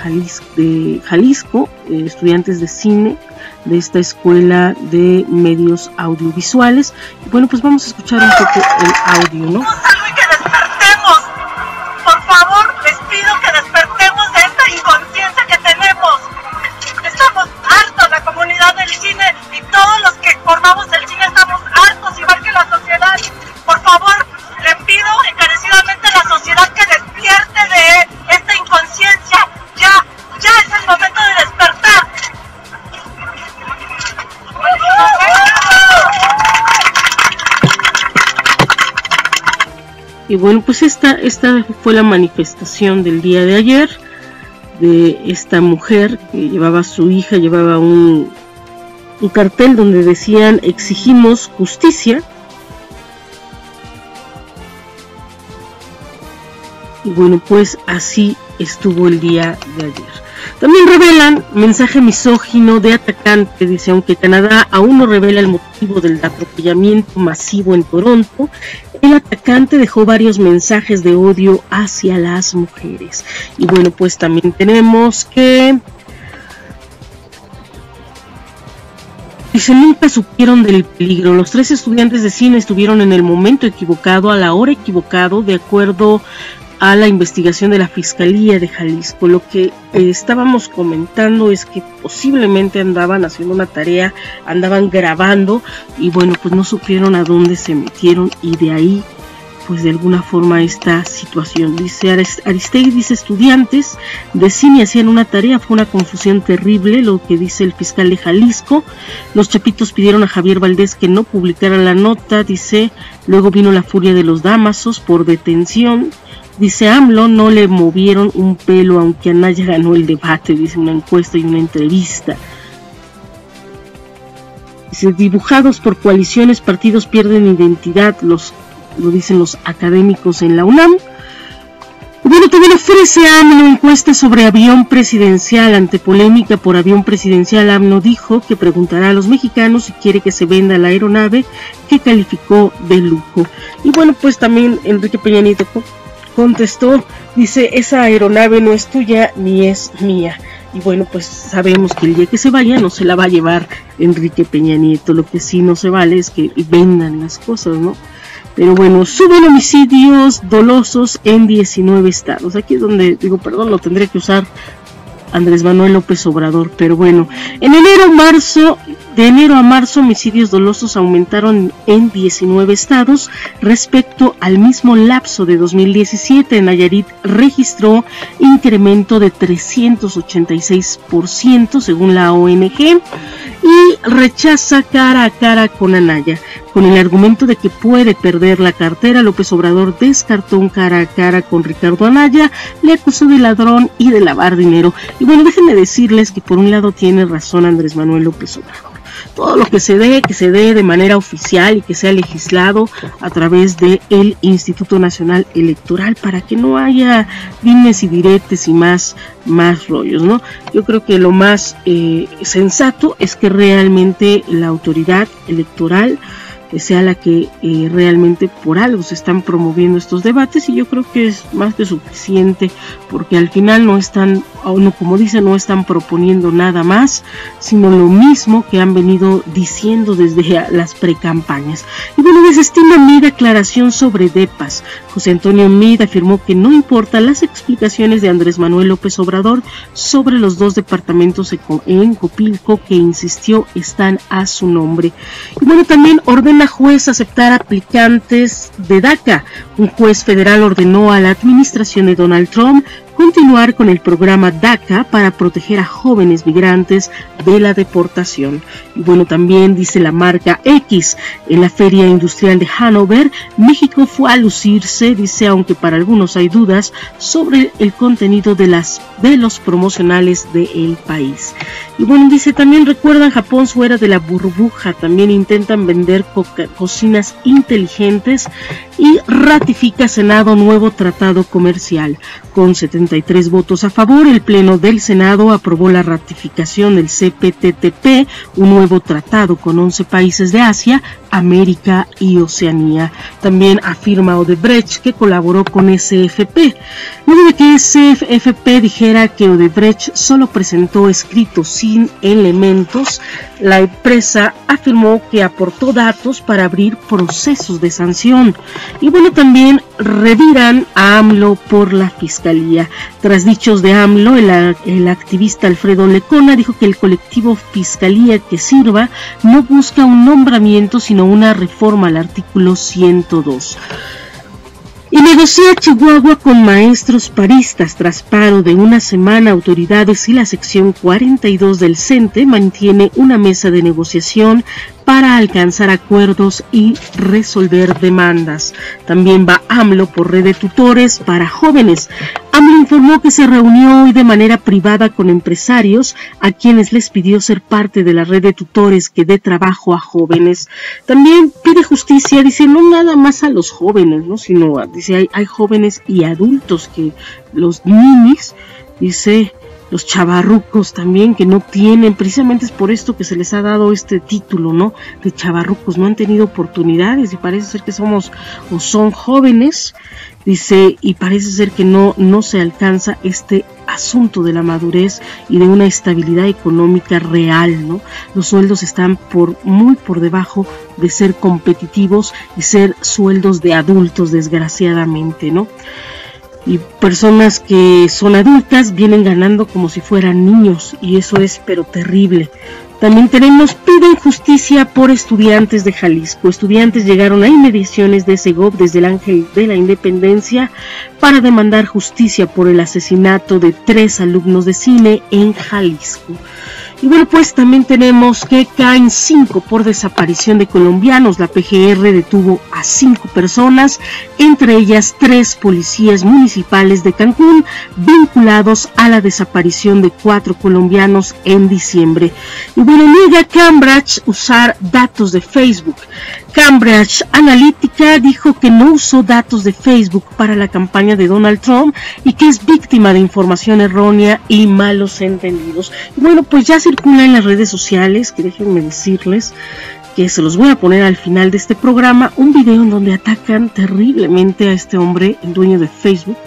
Jalisco, eh, estudiantes de cine de esta escuela de medios audiovisuales. Bueno, pues vamos a escuchar un poco el audio, ¿no? Y bueno, pues esta, esta fue la manifestación del día de ayer de esta mujer que llevaba a su hija, llevaba un, un cartel donde decían exigimos justicia. Y bueno, pues así estuvo el día de ayer. También revelan mensaje misógino de atacante, dice, aunque Canadá aún no revela el motivo del atropellamiento masivo en Toronto, el atacante dejó varios mensajes de odio hacia las mujeres. Y bueno, pues también tenemos que... Dice, nunca supieron del peligro. Los tres estudiantes de cine estuvieron en el momento equivocado, a la hora equivocado, de acuerdo a la investigación de la Fiscalía de Jalisco. Lo que eh, estábamos comentando es que posiblemente andaban haciendo una tarea, andaban grabando y bueno, pues no supieron a dónde se metieron y de ahí pues de alguna forma esta situación. Dice Aristegui, dice estudiantes de cine hacían una tarea, fue una confusión terrible lo que dice el fiscal de Jalisco. Los chapitos pidieron a Javier Valdés que no publicara la nota, dice, luego vino la furia de los damasos por detención. Dice AMLO, no le movieron un pelo aunque Anaya ganó el debate, dice una encuesta y una entrevista. Dice, dibujados por coaliciones, partidos pierden identidad, los, lo dicen los académicos en la UNAM. Bueno, también ofrece AMLO encuesta sobre avión presidencial. Ante polémica por avión presidencial, AMLO dijo que preguntará a los mexicanos si quiere que se venda la aeronave que calificó de lujo. Y bueno, pues también Enrique Peña Nieto contestó, dice, esa aeronave no es tuya ni es mía. Y bueno, pues sabemos que el día que se vaya no se la va a llevar Enrique Peña Nieto. Lo que sí no se vale es que vendan las cosas, ¿no? Pero bueno, suben homicidios dolosos en 19 estados. Aquí es donde digo, perdón, lo tendré que usar Andrés Manuel López Obrador. Pero bueno, en enero, marzo, de enero a marzo, homicidios dolosos aumentaron en 19 estados respecto al mismo lapso de 2017. Nayarit registró incremento de 386% según la ONG y rechaza cara a cara con Anaya. Con el argumento de que puede perder la cartera, López Obrador descartó un cara a cara con Ricardo Anaya, le acusó de ladrón y de lavar dinero. Y bueno, déjenme decirles que por un lado tiene razón Andrés Manuel López Obrador todo lo que se dé, que se dé de manera oficial y que sea legislado a través del el Instituto Nacional Electoral para que no haya dimes y diretes y más, más rollos, ¿no? Yo creo que lo más eh, sensato es que realmente la autoridad electoral sea la que eh, realmente por algo se están promoviendo estos debates y yo creo que es más que suficiente porque al final no están, no, como dicen, no están proponiendo nada más, sino lo mismo que han venido diciendo desde las precampañas. Y bueno, desestima mi declaración sobre DEPAS. José Antonio Mid afirmó que no importa las explicaciones de Andrés Manuel López Obrador sobre los dos departamentos en Copilco que insistió están a su nombre. Y bueno, también ordena juez aceptar aplicantes de DACA. Un juez federal ordenó a la administración de Donald Trump continuar con el programa DACA para proteger a jóvenes migrantes de la deportación. Y bueno, también dice la marca X en la Feria Industrial de Hanover, México fue a lucirse, dice, aunque para algunos hay dudas sobre el contenido de las de los promocionales del país. Y bueno, dice también recuerdan Japón fuera de la burbuja, también intentan vender cocinas inteligentes y ratifica Senado nuevo tratado comercial. Con 73 votos a favor, el Pleno del Senado aprobó la ratificación del CPTTP, un nuevo tratado con 11 países de Asia, América y Oceanía. También afirma Odebrecht que colaboró con SFP. Luego de que SFP dijera que Odebrecht solo presentó escritos sin elementos, la empresa afirmó que aportó datos para abrir procesos de sanción. Y bueno, también reviran a AMLO por la fiscalía. Tras dichos de AMLO, el, el activista Alfredo Lecona dijo que el colectivo Fiscalía que sirva no busca un nombramiento, sino una reforma al artículo 102. Y negocia Chihuahua con maestros paristas tras paro de una semana. Autoridades y la sección 42 del CENTE mantiene una mesa de negociación para alcanzar acuerdos y resolver demandas. También va AMLO por red de tutores para jóvenes. AMLO informó que se reunió hoy de manera privada con empresarios a quienes les pidió ser parte de la red de tutores que dé trabajo a jóvenes. También pide justicia, dice, no nada más a los jóvenes, ¿no? sino, dice, hay, hay jóvenes y adultos que los ninis, dice, los chavarrucos también que no tienen, precisamente es por esto que se les ha dado este título, ¿no? De chavarrucos, no han tenido oportunidades y parece ser que somos o son jóvenes, dice, y parece ser que no, no se alcanza este asunto de la madurez y de una estabilidad económica real, ¿no? Los sueldos están por muy por debajo de ser competitivos y ser sueldos de adultos, desgraciadamente, ¿no? Y personas que son adultas vienen ganando como si fueran niños y eso es pero terrible. También tenemos piden justicia por estudiantes de Jalisco. Estudiantes llegaron a inmediaciones de Segov desde el Ángel de la Independencia para demandar justicia por el asesinato de tres alumnos de cine en Jalisco. Y bueno, pues también tenemos que caen cinco por desaparición de colombianos. La PGR detuvo a cinco personas, entre ellas tres policías municipales de Cancún, vinculados a la desaparición de cuatro colombianos en diciembre. Y bueno, niega Cambridge usar datos de Facebook. Cambridge Analytica dijo que no usó datos de Facebook para la campaña de Donald Trump y que es víctima de información errónea y malos entendidos. bueno, pues ya circula en las redes sociales, que déjenme decirles que se los voy a poner al final de este programa, un video en donde atacan terriblemente a este hombre, el dueño de Facebook,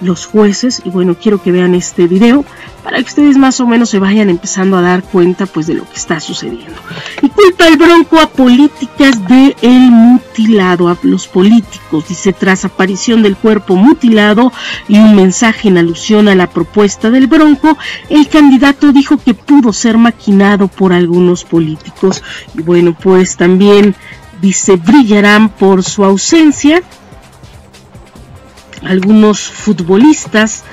los jueces. Y bueno quiero que vean este video para que ustedes más o menos se vayan empezando a dar cuenta pues de lo que está sucediendo. Y culpa el bronco a políticas de el mutilado a los políticos dice tras aparición del cuerpo mutilado y un mensaje en alusión a la propuesta del bronco el candidato dijo que pudo ser maquinado por algunos políticos. Y bueno pues también dice brillarán por su ausencia algunos futbolistas.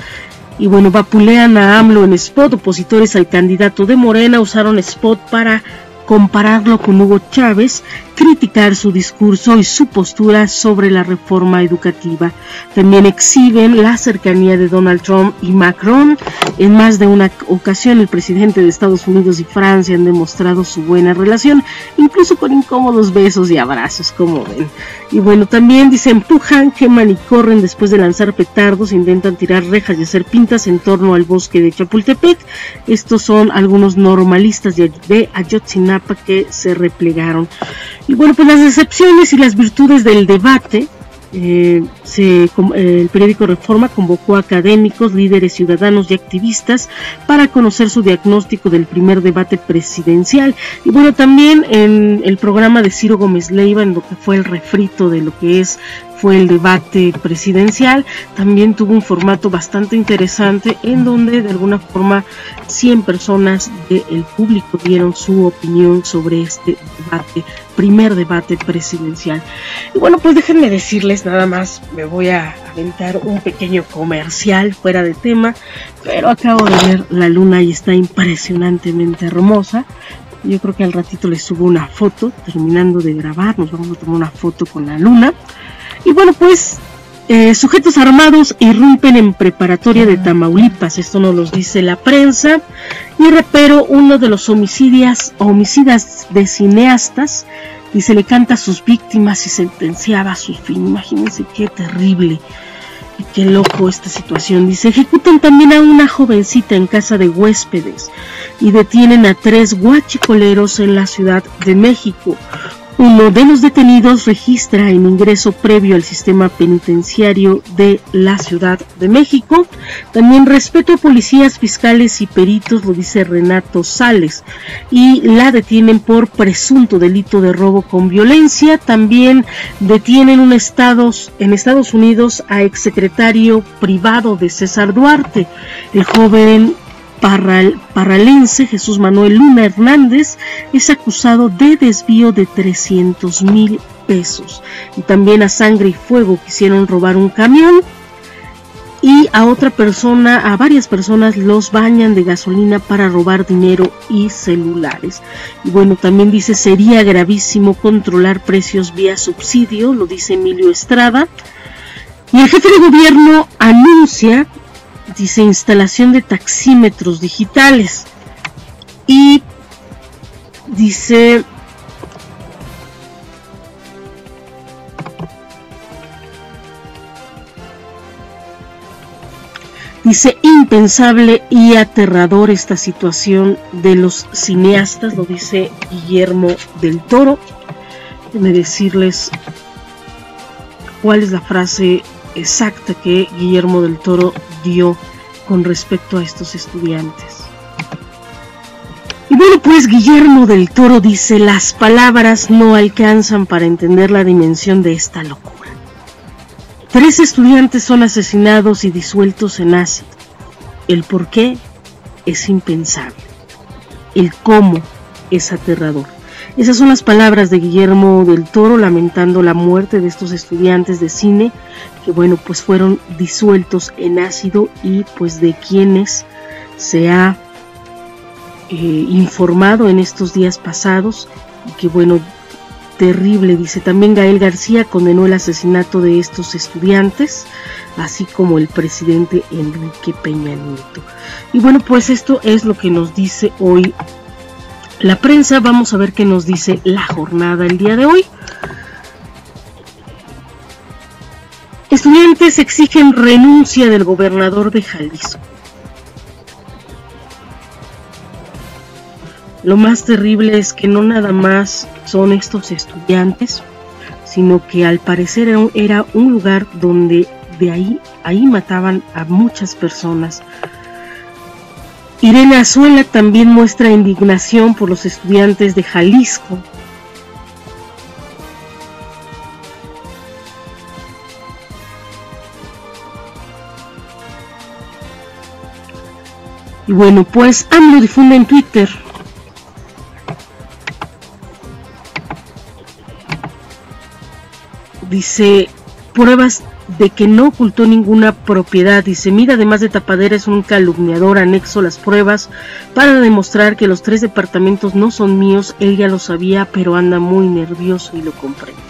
Y bueno, vapulean a AMLO en spot, opositores al candidato de Morena usaron spot para compararlo con Hugo Chávez, criticar su discurso y su postura sobre la reforma educativa. También exhiben la cercanía de Donald Trump y Macron. En más de una ocasión el presidente de Estados Unidos y Francia han demostrado su buena relación, incluso con incómodos besos y abrazos, como ven. Y bueno, también dice empujan, queman y corren después de lanzar petardos, intentan tirar rejas y hacer pintas en torno al bosque de Chapultepec. Estos son algunos normalistas de Ayotzinapa que se replegaron. Y bueno, pues las excepciones y las virtudes del debate eh, se, el periódico Reforma convocó a académicos, líderes ciudadanos y activistas para conocer su diagnóstico del primer debate presidencial. Y bueno, también en el programa de Ciro Gómez Leiva, en lo que fue el refrito de lo que es fue el debate presidencial, también tuvo un formato bastante interesante en donde de alguna forma 100 personas del público dieron su opinión sobre este debate, primer debate presidencial. Y bueno, pues déjenme decirles nada más, me voy a aventar un pequeño comercial fuera de tema, pero acabo de ver la luna y está impresionantemente hermosa. Yo creo que al ratito les subo una foto, terminando de grabar, nos vamos a tomar una foto con la luna. Y bueno, pues eh, sujetos armados irrumpen en preparatoria de Tamaulipas, esto nos lo dice la prensa, y repero uno de los homicidios, homicidas de cineastas y se le canta a sus víctimas y sentenciaba su fin. Imagínense qué terrible y qué loco esta situación. Dice, ejecutan también a una jovencita en casa de huéspedes y detienen a tres guachicoleros en la Ciudad de México. Uno de los detenidos registra en ingreso previo al sistema penitenciario de la Ciudad de México. También respeto a policías, fiscales y peritos, lo dice Renato Sales, y la detienen por presunto delito de robo con violencia. También detienen un estados, en Estados Unidos a exsecretario privado de César Duarte. El joven parralense Jesús Manuel Luna Hernández es acusado de desvío de 300 mil pesos. Y también a sangre y fuego quisieron robar un camión y a otra persona, a varias personas los bañan de gasolina para robar dinero y celulares. Y bueno, también dice sería gravísimo controlar precios vía subsidio, lo dice Emilio Estrada. Y el jefe de gobierno anuncia dice instalación de taxímetros digitales y dice Dice impensable y aterrador esta situación de los cineastas, lo dice Guillermo del Toro. Déjenme decirles cuál es la frase exacta que Guillermo del Toro dio con respecto a estos estudiantes. Y bueno, pues Guillermo del Toro dice, las palabras no alcanzan para entender la dimensión de esta locura. Tres estudiantes son asesinados y disueltos en ácido. El por qué es impensable. El cómo es aterrador. Esas son las palabras de Guillermo del Toro lamentando la muerte de estos estudiantes de cine que bueno pues fueron disueltos en ácido y pues de quienes se ha eh, informado en estos días pasados y que bueno terrible dice también Gael García condenó el asesinato de estos estudiantes así como el presidente Enrique Peña Nieto. Y bueno pues esto es lo que nos dice hoy la prensa. Vamos a ver qué nos dice la jornada el día de hoy. Estudiantes exigen renuncia del gobernador de Jalisco. Lo más terrible es que no nada más son estos estudiantes, sino que al parecer era un lugar donde de ahí, ahí mataban a muchas personas Irene Azuela también muestra indignación por los estudiantes de Jalisco. Y bueno, pues AMLO difunde en Twitter dice pruebas de que no ocultó ninguna propiedad. Dice, mira, además de tapadera es un calumniador, anexo las pruebas para demostrar que los tres departamentos no son míos. Él ya lo sabía, pero anda muy nervioso y lo comprendo.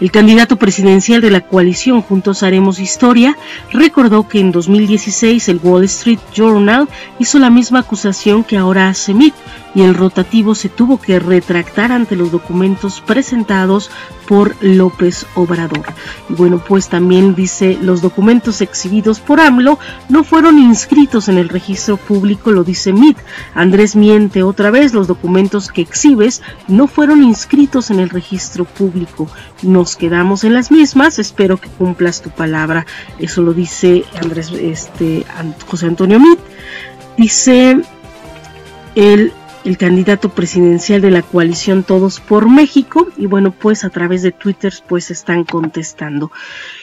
El candidato presidencial de la coalición Juntos Haremos Historia recordó que en 2016 el Wall Street Journal hizo la misma acusación que ahora hace MIT y el rotativo se tuvo que retractar ante los documentos presentados por López Obrador. Y bueno, pues también dice, los documentos exhibidos por AMLO no fueron inscritos en el registro público, lo dice MIT. Andrés miente otra vez, los documentos que exhibes no fueron inscritos en el registro público. Nos quedamos en las mismas, espero que cumplas tu palabra. Eso lo dice Andrés, este, José Antonio MIT. Dice el el candidato presidencial de la coalición Todos por México y bueno pues a través de Twitter pues están contestando.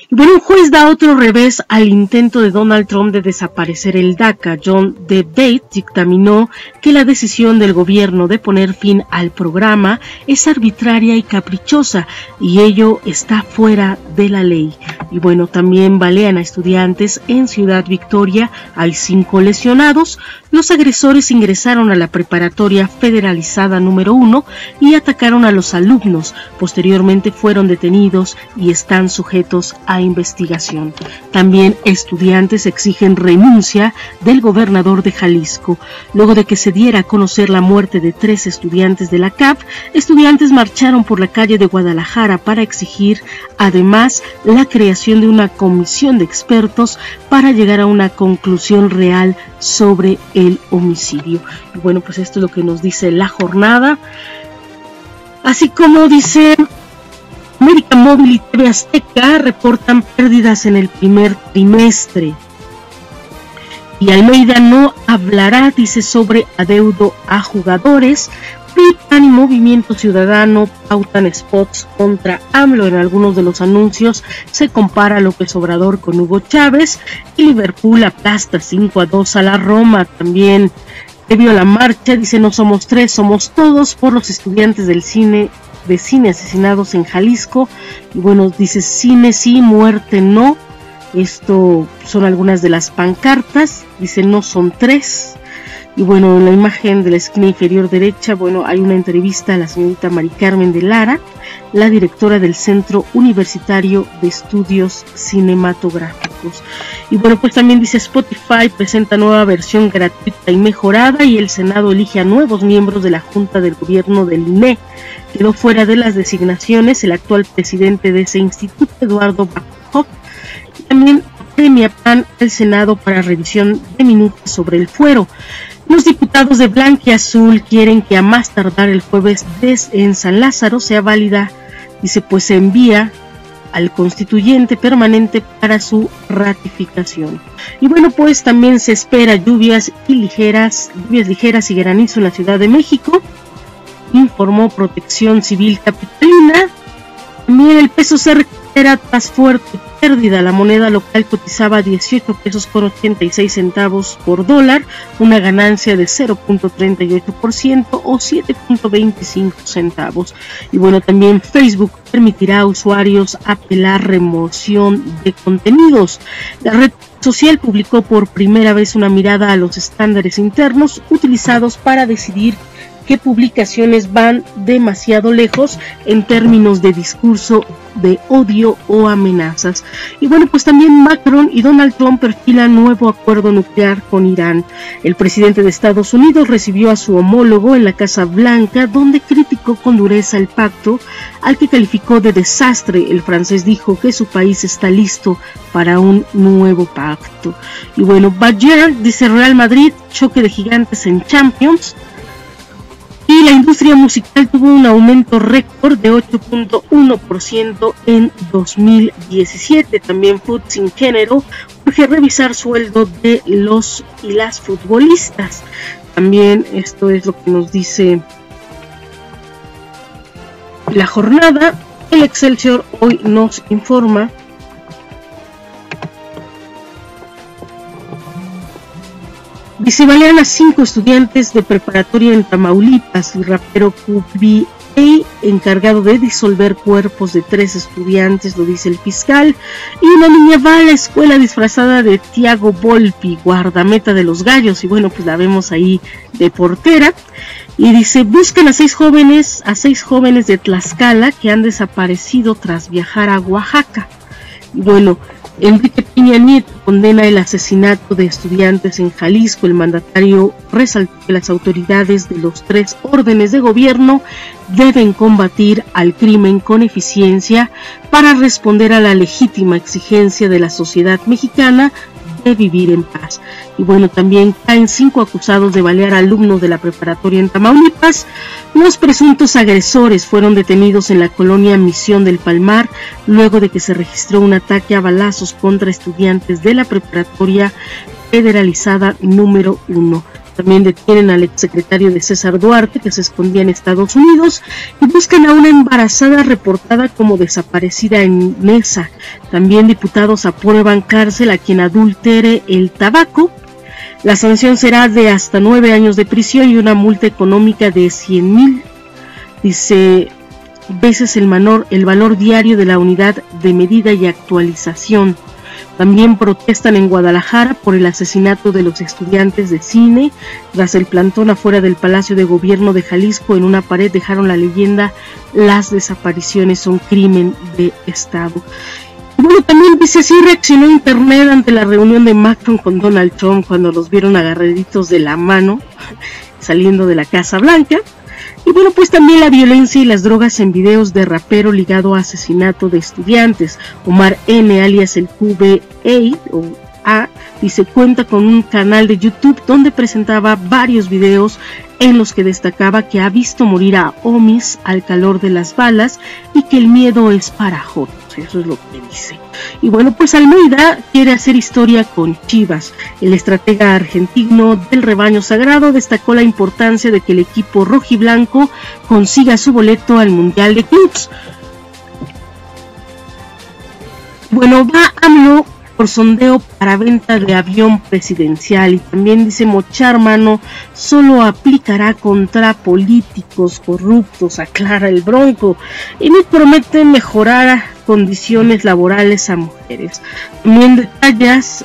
Y bueno, un juez da otro revés al intento de Donald Trump de desaparecer el DACA. John Debate dictaminó que la decisión del gobierno de poner fin al programa es arbitraria y caprichosa y ello está fuera de la ley. Y bueno, también balean a estudiantes en Ciudad Victoria. Hay cinco lesionados. Los agresores ingresaron a la preparatoria federalizada número uno y atacaron a los alumnos. Posteriormente fueron detenidos y están sujetos a investigación. También estudiantes exigen renuncia del gobernador de Jalisco. Luego de que se diera a conocer la muerte de tres estudiantes de la CAP, estudiantes marcharon por la calle de Guadalajara para exigir además la creación de una comisión de expertos para llegar a una conclusión real sobre el homicidio. bueno, pues esto es lo que nos dice la jornada. Así como dice América Móvil y TV Azteca reportan pérdidas en el primer trimestre. Y Almeida no hablará, dice, sobre adeudo a jugadores. PRIPAN y Movimiento Ciudadano pautan spots contra AMLO. En algunos de los anuncios se compara López Obrador con Hugo Chávez y Liverpool aplasta 5 a 2 a la Roma. También debido a la marcha, dice no somos tres, somos todos por los estudiantes del cine de cine asesinados en Jalisco. Y bueno, dice cine sí, muerte no. Esto son algunas de las pancartas. Dice no son tres. Y bueno, en la imagen de la esquina inferior derecha, bueno, hay una entrevista a la señorita Mari Carmen de Lara, la directora del Centro Universitario de Estudios Cinematográficos. Y bueno, pues también dice Spotify presenta nueva versión gratuita y mejorada y el Senado elige a nuevos miembros de la Junta del Gobierno del INE. Quedó fuera de las designaciones el actual presidente de ese instituto, Eduardo Bacop. También premia PAN al Senado para revisión de minutos sobre el fuero. Los diputados de Blanca y Azul quieren que a más tardar el jueves en San Lázaro sea válida, dice, pues se envía al constituyente permanente para su ratificación. Y bueno, pues también se espera lluvias y ligeras, lluvias ligeras y granizo en la Ciudad de México, informó Protección Civil Capitalina. También el peso se recupera tras fuerte pérdida. La moneda local cotizaba 18 pesos con 86 centavos por dólar, una ganancia de 0.38% o 7.25 centavos. Y bueno, también Facebook permitirá a usuarios apelar remoción de contenidos. La red social publicó por primera vez una mirada a los estándares internos utilizados para decidir qué publicaciones van demasiado lejos en términos de discurso de odio o amenazas. Y bueno, pues también Macron y Donald Trump perfilan nuevo acuerdo nuclear con Irán. El presidente de Estados Unidos recibió a su homólogo en la Casa Blanca, donde criticó con dureza el pacto, al que calificó de desastre. El francés dijo que su país está listo para un nuevo pacto. Y bueno, Bayern dice Real Madrid, choque de gigantes en Champions. Y la industria musical tuvo un aumento récord de 8.1% en 2017. También Food Sin Género urge revisar sueldo de los y las futbolistas. También esto es lo que nos dice la jornada. El Excelsior hoy nos informa Dice, balean a cinco estudiantes de preparatoria en Tamaulipas. Y rapero Kubi encargado de disolver cuerpos de tres estudiantes, lo dice el fiscal, y una niña va a la escuela disfrazada de Tiago Volpi, guardameta de los gallos, y bueno, pues la vemos ahí de portera, y dice, buscan a seis jóvenes, a seis jóvenes de Tlaxcala que han desaparecido tras viajar a Oaxaca. Y bueno, Enrique Piña Nieto condena el asesinato de estudiantes en Jalisco. El mandatario resaltó que las autoridades de los tres órdenes de gobierno deben combatir al crimen con eficiencia para responder a la legítima exigencia de la sociedad mexicana de vivir en paz. Y bueno, también caen cinco acusados de balear alumnos de la preparatoria en Tamaulipas. Los presuntos agresores fueron detenidos en la colonia Misión del Palmar luego de que se registró un ataque a balazos contra estudiantes de la preparatoria federalizada número 1. También detienen al exsecretario de César Duarte, que se escondía en Estados Unidos, y buscan a una embarazada reportada como desaparecida en Mesa. También diputados aprueban cárcel a quien adultere el tabaco. La sanción será de hasta nueve años de prisión y una multa económica de 100 mil, dice, veces el, menor, el valor diario de la unidad de medida y actualización. También protestan en Guadalajara por el asesinato de los estudiantes de cine. Tras el plantón afuera del Palacio de Gobierno de Jalisco, en una pared dejaron la leyenda Las desapariciones son crimen de Estado. Bueno, también dice así reaccionó Internet ante la reunión de Macron con Donald Trump cuando los vieron agarraditos de la mano saliendo de la Casa Blanca. Y bueno, pues también la violencia y las drogas en videos de rapero ligado a asesinato de estudiantes. Omar N, alias el QBA, o A, dice cuenta con un canal de YouTube donde presentaba varios videos en los que destacaba que ha visto morir a Omis al calor de las balas y que el miedo es para Jotos. Eso es lo que dice. Y bueno, pues Almeida quiere hacer historia con Chivas. El estratega argentino del rebaño sagrado destacó la importancia de que el equipo rojiblanco consiga su boleto al Mundial de Clubs. Bueno, va AMLO por sondeo para venta de avión presidencial y también dice mochar mano solo aplicará contra políticos corruptos, aclara el Bronco, y me promete mejorar condiciones laborales a mujeres. También detalles,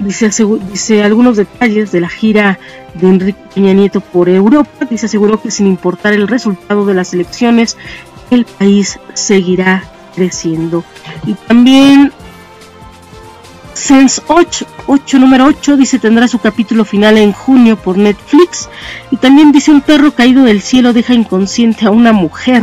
dice, dice algunos detalles de la gira de Enrique Peña Nieto por Europa, dice aseguró que sin importar el resultado de las elecciones, el país seguirá creciendo. Y también Sense 8, 8 número 8 dice tendrá su capítulo final en junio por Netflix. Y también dice un perro caído del cielo deja inconsciente a una mujer.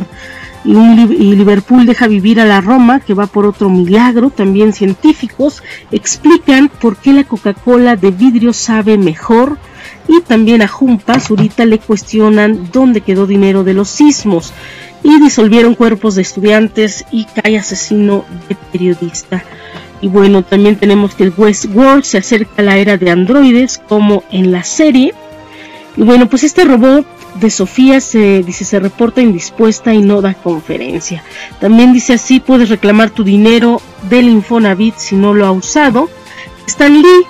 Y, Liverpool deja vivir a la Roma que va por otro milagro. También científicos explican por qué la Coca-Cola de vidrio sabe mejor. Y también a Jumpa Zurita le cuestionan dónde quedó dinero de los sismos. Y disolvieron cuerpos de estudiantes y cae asesino de periodista. Y bueno, también tenemos que el Westworld se acerca a la era de androides, como en la serie. Y bueno, pues este robot de Sofía se dice se reporta indispuesta y no da conferencia. También dice así puedes reclamar tu dinero del Infonavit si no lo ha usado. Stan Lee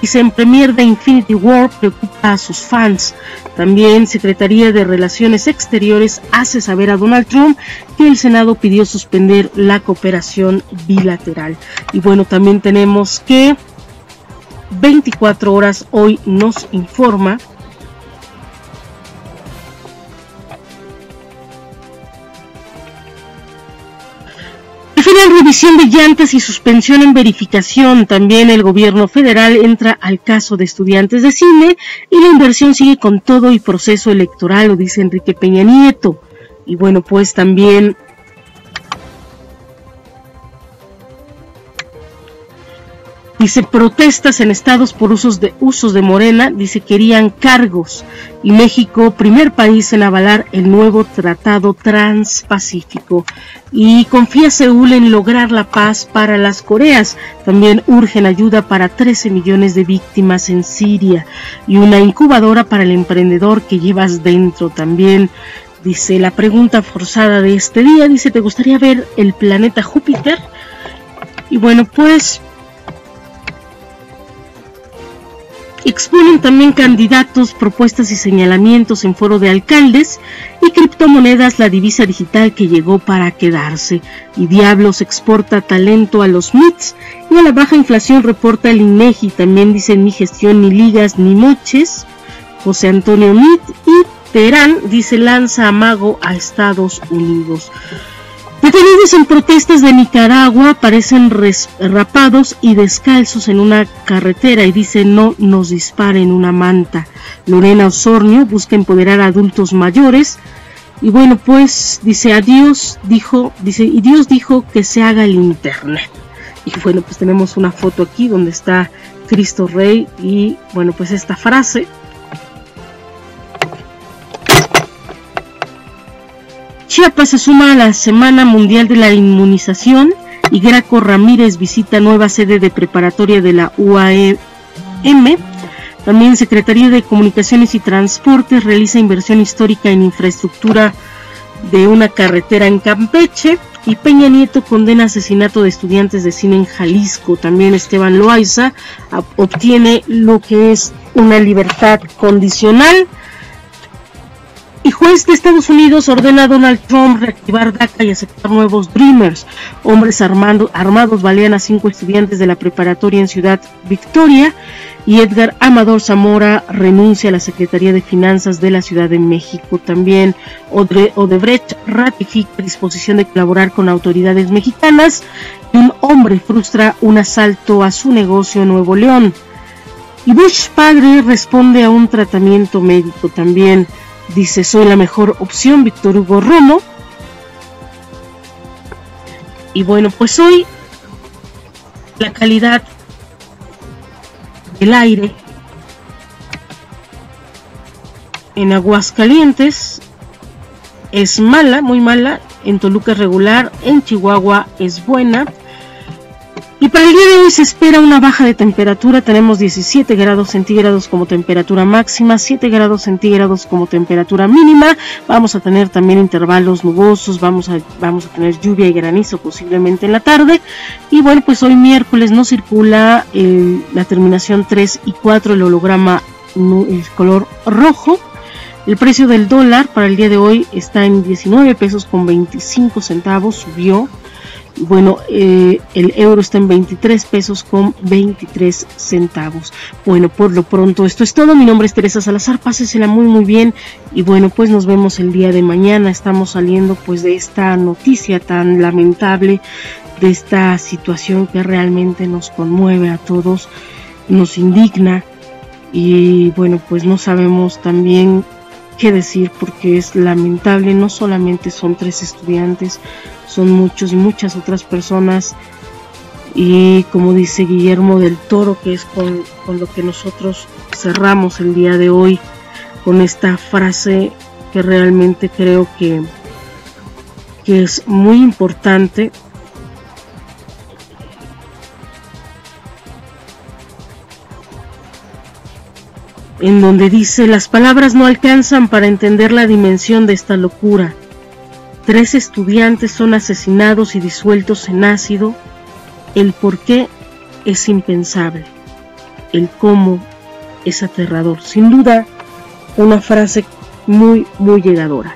dice en premier de Infinity War preocupa a sus fans. También Secretaría de Relaciones Exteriores hace saber a Donald Trump que el Senado pidió suspender la cooperación bilateral. Y bueno, también tenemos que 24 horas hoy nos informa revisión de llantas y suspensión en verificación. También el gobierno federal entra al caso de estudiantes de cine y la inversión sigue con todo y proceso electoral, lo dice Enrique Peña Nieto. Y bueno, pues también Dice protestas en estados por usos de usos de Morena, dice querían cargos y México primer país en avalar el nuevo Tratado Transpacífico y confía Seúl en lograr la paz para las Coreas. También urgen ayuda para 13 millones de víctimas en Siria y una incubadora para el emprendedor que llevas dentro también. Dice la pregunta forzada de este día, dice, ¿te gustaría ver el planeta Júpiter? Y bueno, pues Exponen también candidatos, propuestas y señalamientos en foro de alcaldes y criptomonedas, la divisa digital que llegó para quedarse. Y Diablos exporta talento a los MITs y a la baja inflación reporta el INEGI. También dicen ni gestión, ni ligas, ni moches. José Antonio MIT y Teherán dice lanza amago a Estados Unidos. Detenidos en protestas de Nicaragua parecen rapados y descalzos en una carretera y dice no nos disparen una manta. Lorena Osornio busca empoderar a adultos mayores y bueno pues dice adiós dijo dice y Dios dijo que se haga el internet. Y bueno pues tenemos una foto aquí donde está Cristo Rey y bueno pues esta frase Chiapas se suma a la Semana Mundial de la Inmunización y Graco Ramírez visita nueva sede de preparatoria de la UAM. También Secretaría de Comunicaciones y Transportes realiza inversión histórica en infraestructura de una carretera en Campeche. Y Peña Nieto condena asesinato de estudiantes de cine en Jalisco. También Esteban Loaiza obtiene lo que es una libertad condicional. Y juez de Estados Unidos ordena a Donald Trump reactivar DACA y aceptar nuevos Dreamers. Hombres armados balean a cinco estudiantes de la preparatoria en Ciudad Victoria. Y Edgar Amador Zamora renuncia a la Secretaría de Finanzas de la Ciudad de México. También Odebrecht ratifica disposición de colaborar con autoridades mexicanas. Y un hombre frustra un asalto a su negocio en Nuevo León. Y Bush padre responde a un tratamiento médico también. Dice, soy la mejor opción, Víctor Hugo Romo. Y bueno, pues hoy la calidad el aire en Aguascalientes es mala, muy mala, en Toluca regular, en Chihuahua es buena. Y para el día de hoy se espera una baja de temperatura, tenemos 17 grados centígrados como temperatura máxima, 7 grados centígrados como temperatura mínima, vamos a tener también intervalos nubosos, vamos a, vamos a tener lluvia y granizo posiblemente en la tarde. Y bueno, pues hoy miércoles no circula eh, la terminación 3 y 4, el holograma el color rojo. El precio del dólar para el día de hoy está en 19 pesos con 25 centavos, subió. Bueno, eh, el euro está en 23 pesos con 23 centavos. Bueno, por lo pronto esto es todo. Mi nombre es Teresa Salazar. Pásesela muy muy bien. Y bueno, pues nos vemos el día de mañana. Estamos saliendo pues de esta noticia tan lamentable, de esta situación que realmente nos conmueve a todos, nos indigna. Y bueno, pues no sabemos también qué decir porque es lamentable, no solamente son tres estudiantes, son muchos y muchas otras personas y como dice Guillermo del Toro, que es con, con lo que nosotros cerramos el día de hoy, con esta frase que realmente creo que, que es muy importante en donde dice las palabras no alcanzan para entender la dimensión de esta locura. Tres estudiantes son asesinados y disueltos en ácido. El por qué es impensable. El cómo es aterrador. Sin duda, una frase muy, muy llegadora.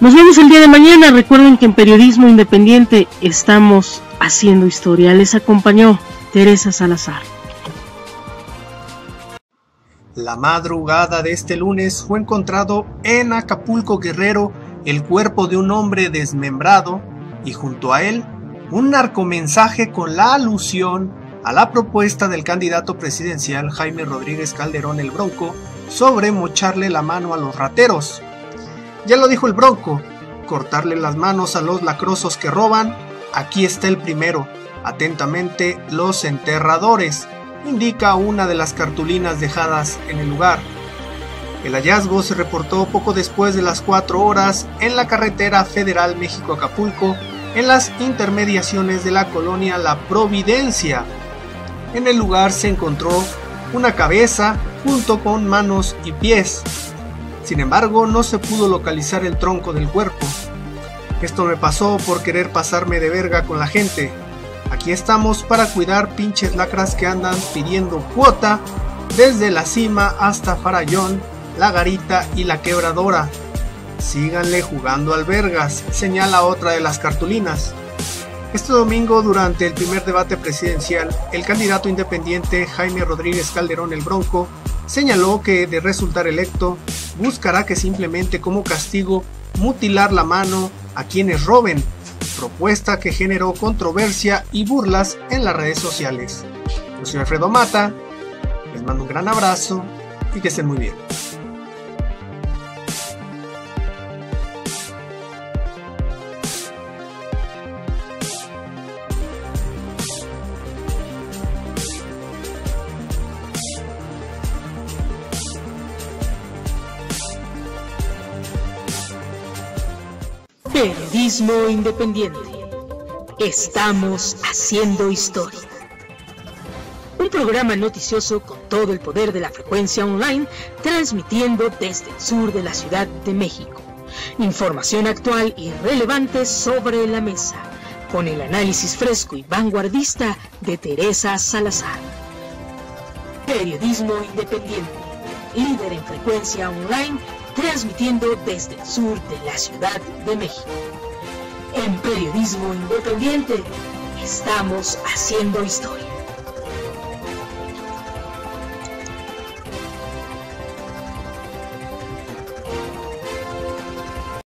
Nos vemos el día de mañana. Recuerden que en Periodismo Independiente estamos haciendo historia. Les acompañó Teresa Salazar. La madrugada de este lunes fue encontrado en Acapulco Guerrero el cuerpo de un hombre desmembrado y junto a él un narcomensaje con la alusión a la propuesta del candidato presidencial Jaime Rodríguez Calderón el Bronco sobre mocharle la mano a los rateros. Ya lo dijo el Bronco, cortarle las manos a los lacrosos que roban, aquí está el primero, atentamente los enterradores indica una de las cartulinas dejadas en el lugar. El hallazgo se reportó poco después de las 4 horas en la carretera federal México-Acapulco, en las intermediaciones de la colonia La Providencia. En el lugar se encontró una cabeza junto con manos y pies. Sin embargo, no se pudo localizar el tronco del cuerpo. Esto me pasó por querer pasarme de verga con la gente, Estamos para cuidar pinches lacras que andan pidiendo cuota desde la cima hasta Farallón, la garita y la quebradora. Síganle jugando albergas, señala otra de las cartulinas. Este domingo, durante el primer debate presidencial, el candidato independiente Jaime Rodríguez Calderón el Bronco señaló que de resultar electo buscará que simplemente como castigo mutilar la mano a quienes roben propuesta que generó controversia y burlas en las redes sociales. Yo soy Alfredo Mata, les mando un gran abrazo y que estén muy bien. Periodismo independiente. Estamos haciendo historia. Un programa noticioso con todo el poder de la frecuencia online, transmitiendo desde el sur de la Ciudad de México. Información actual y relevante sobre la mesa, con el análisis fresco y vanguardista de Teresa Salazar. Periodismo independiente, líder en frecuencia online transmitiendo desde el sur de la Ciudad de México. En Periodismo Independiente estamos haciendo historia.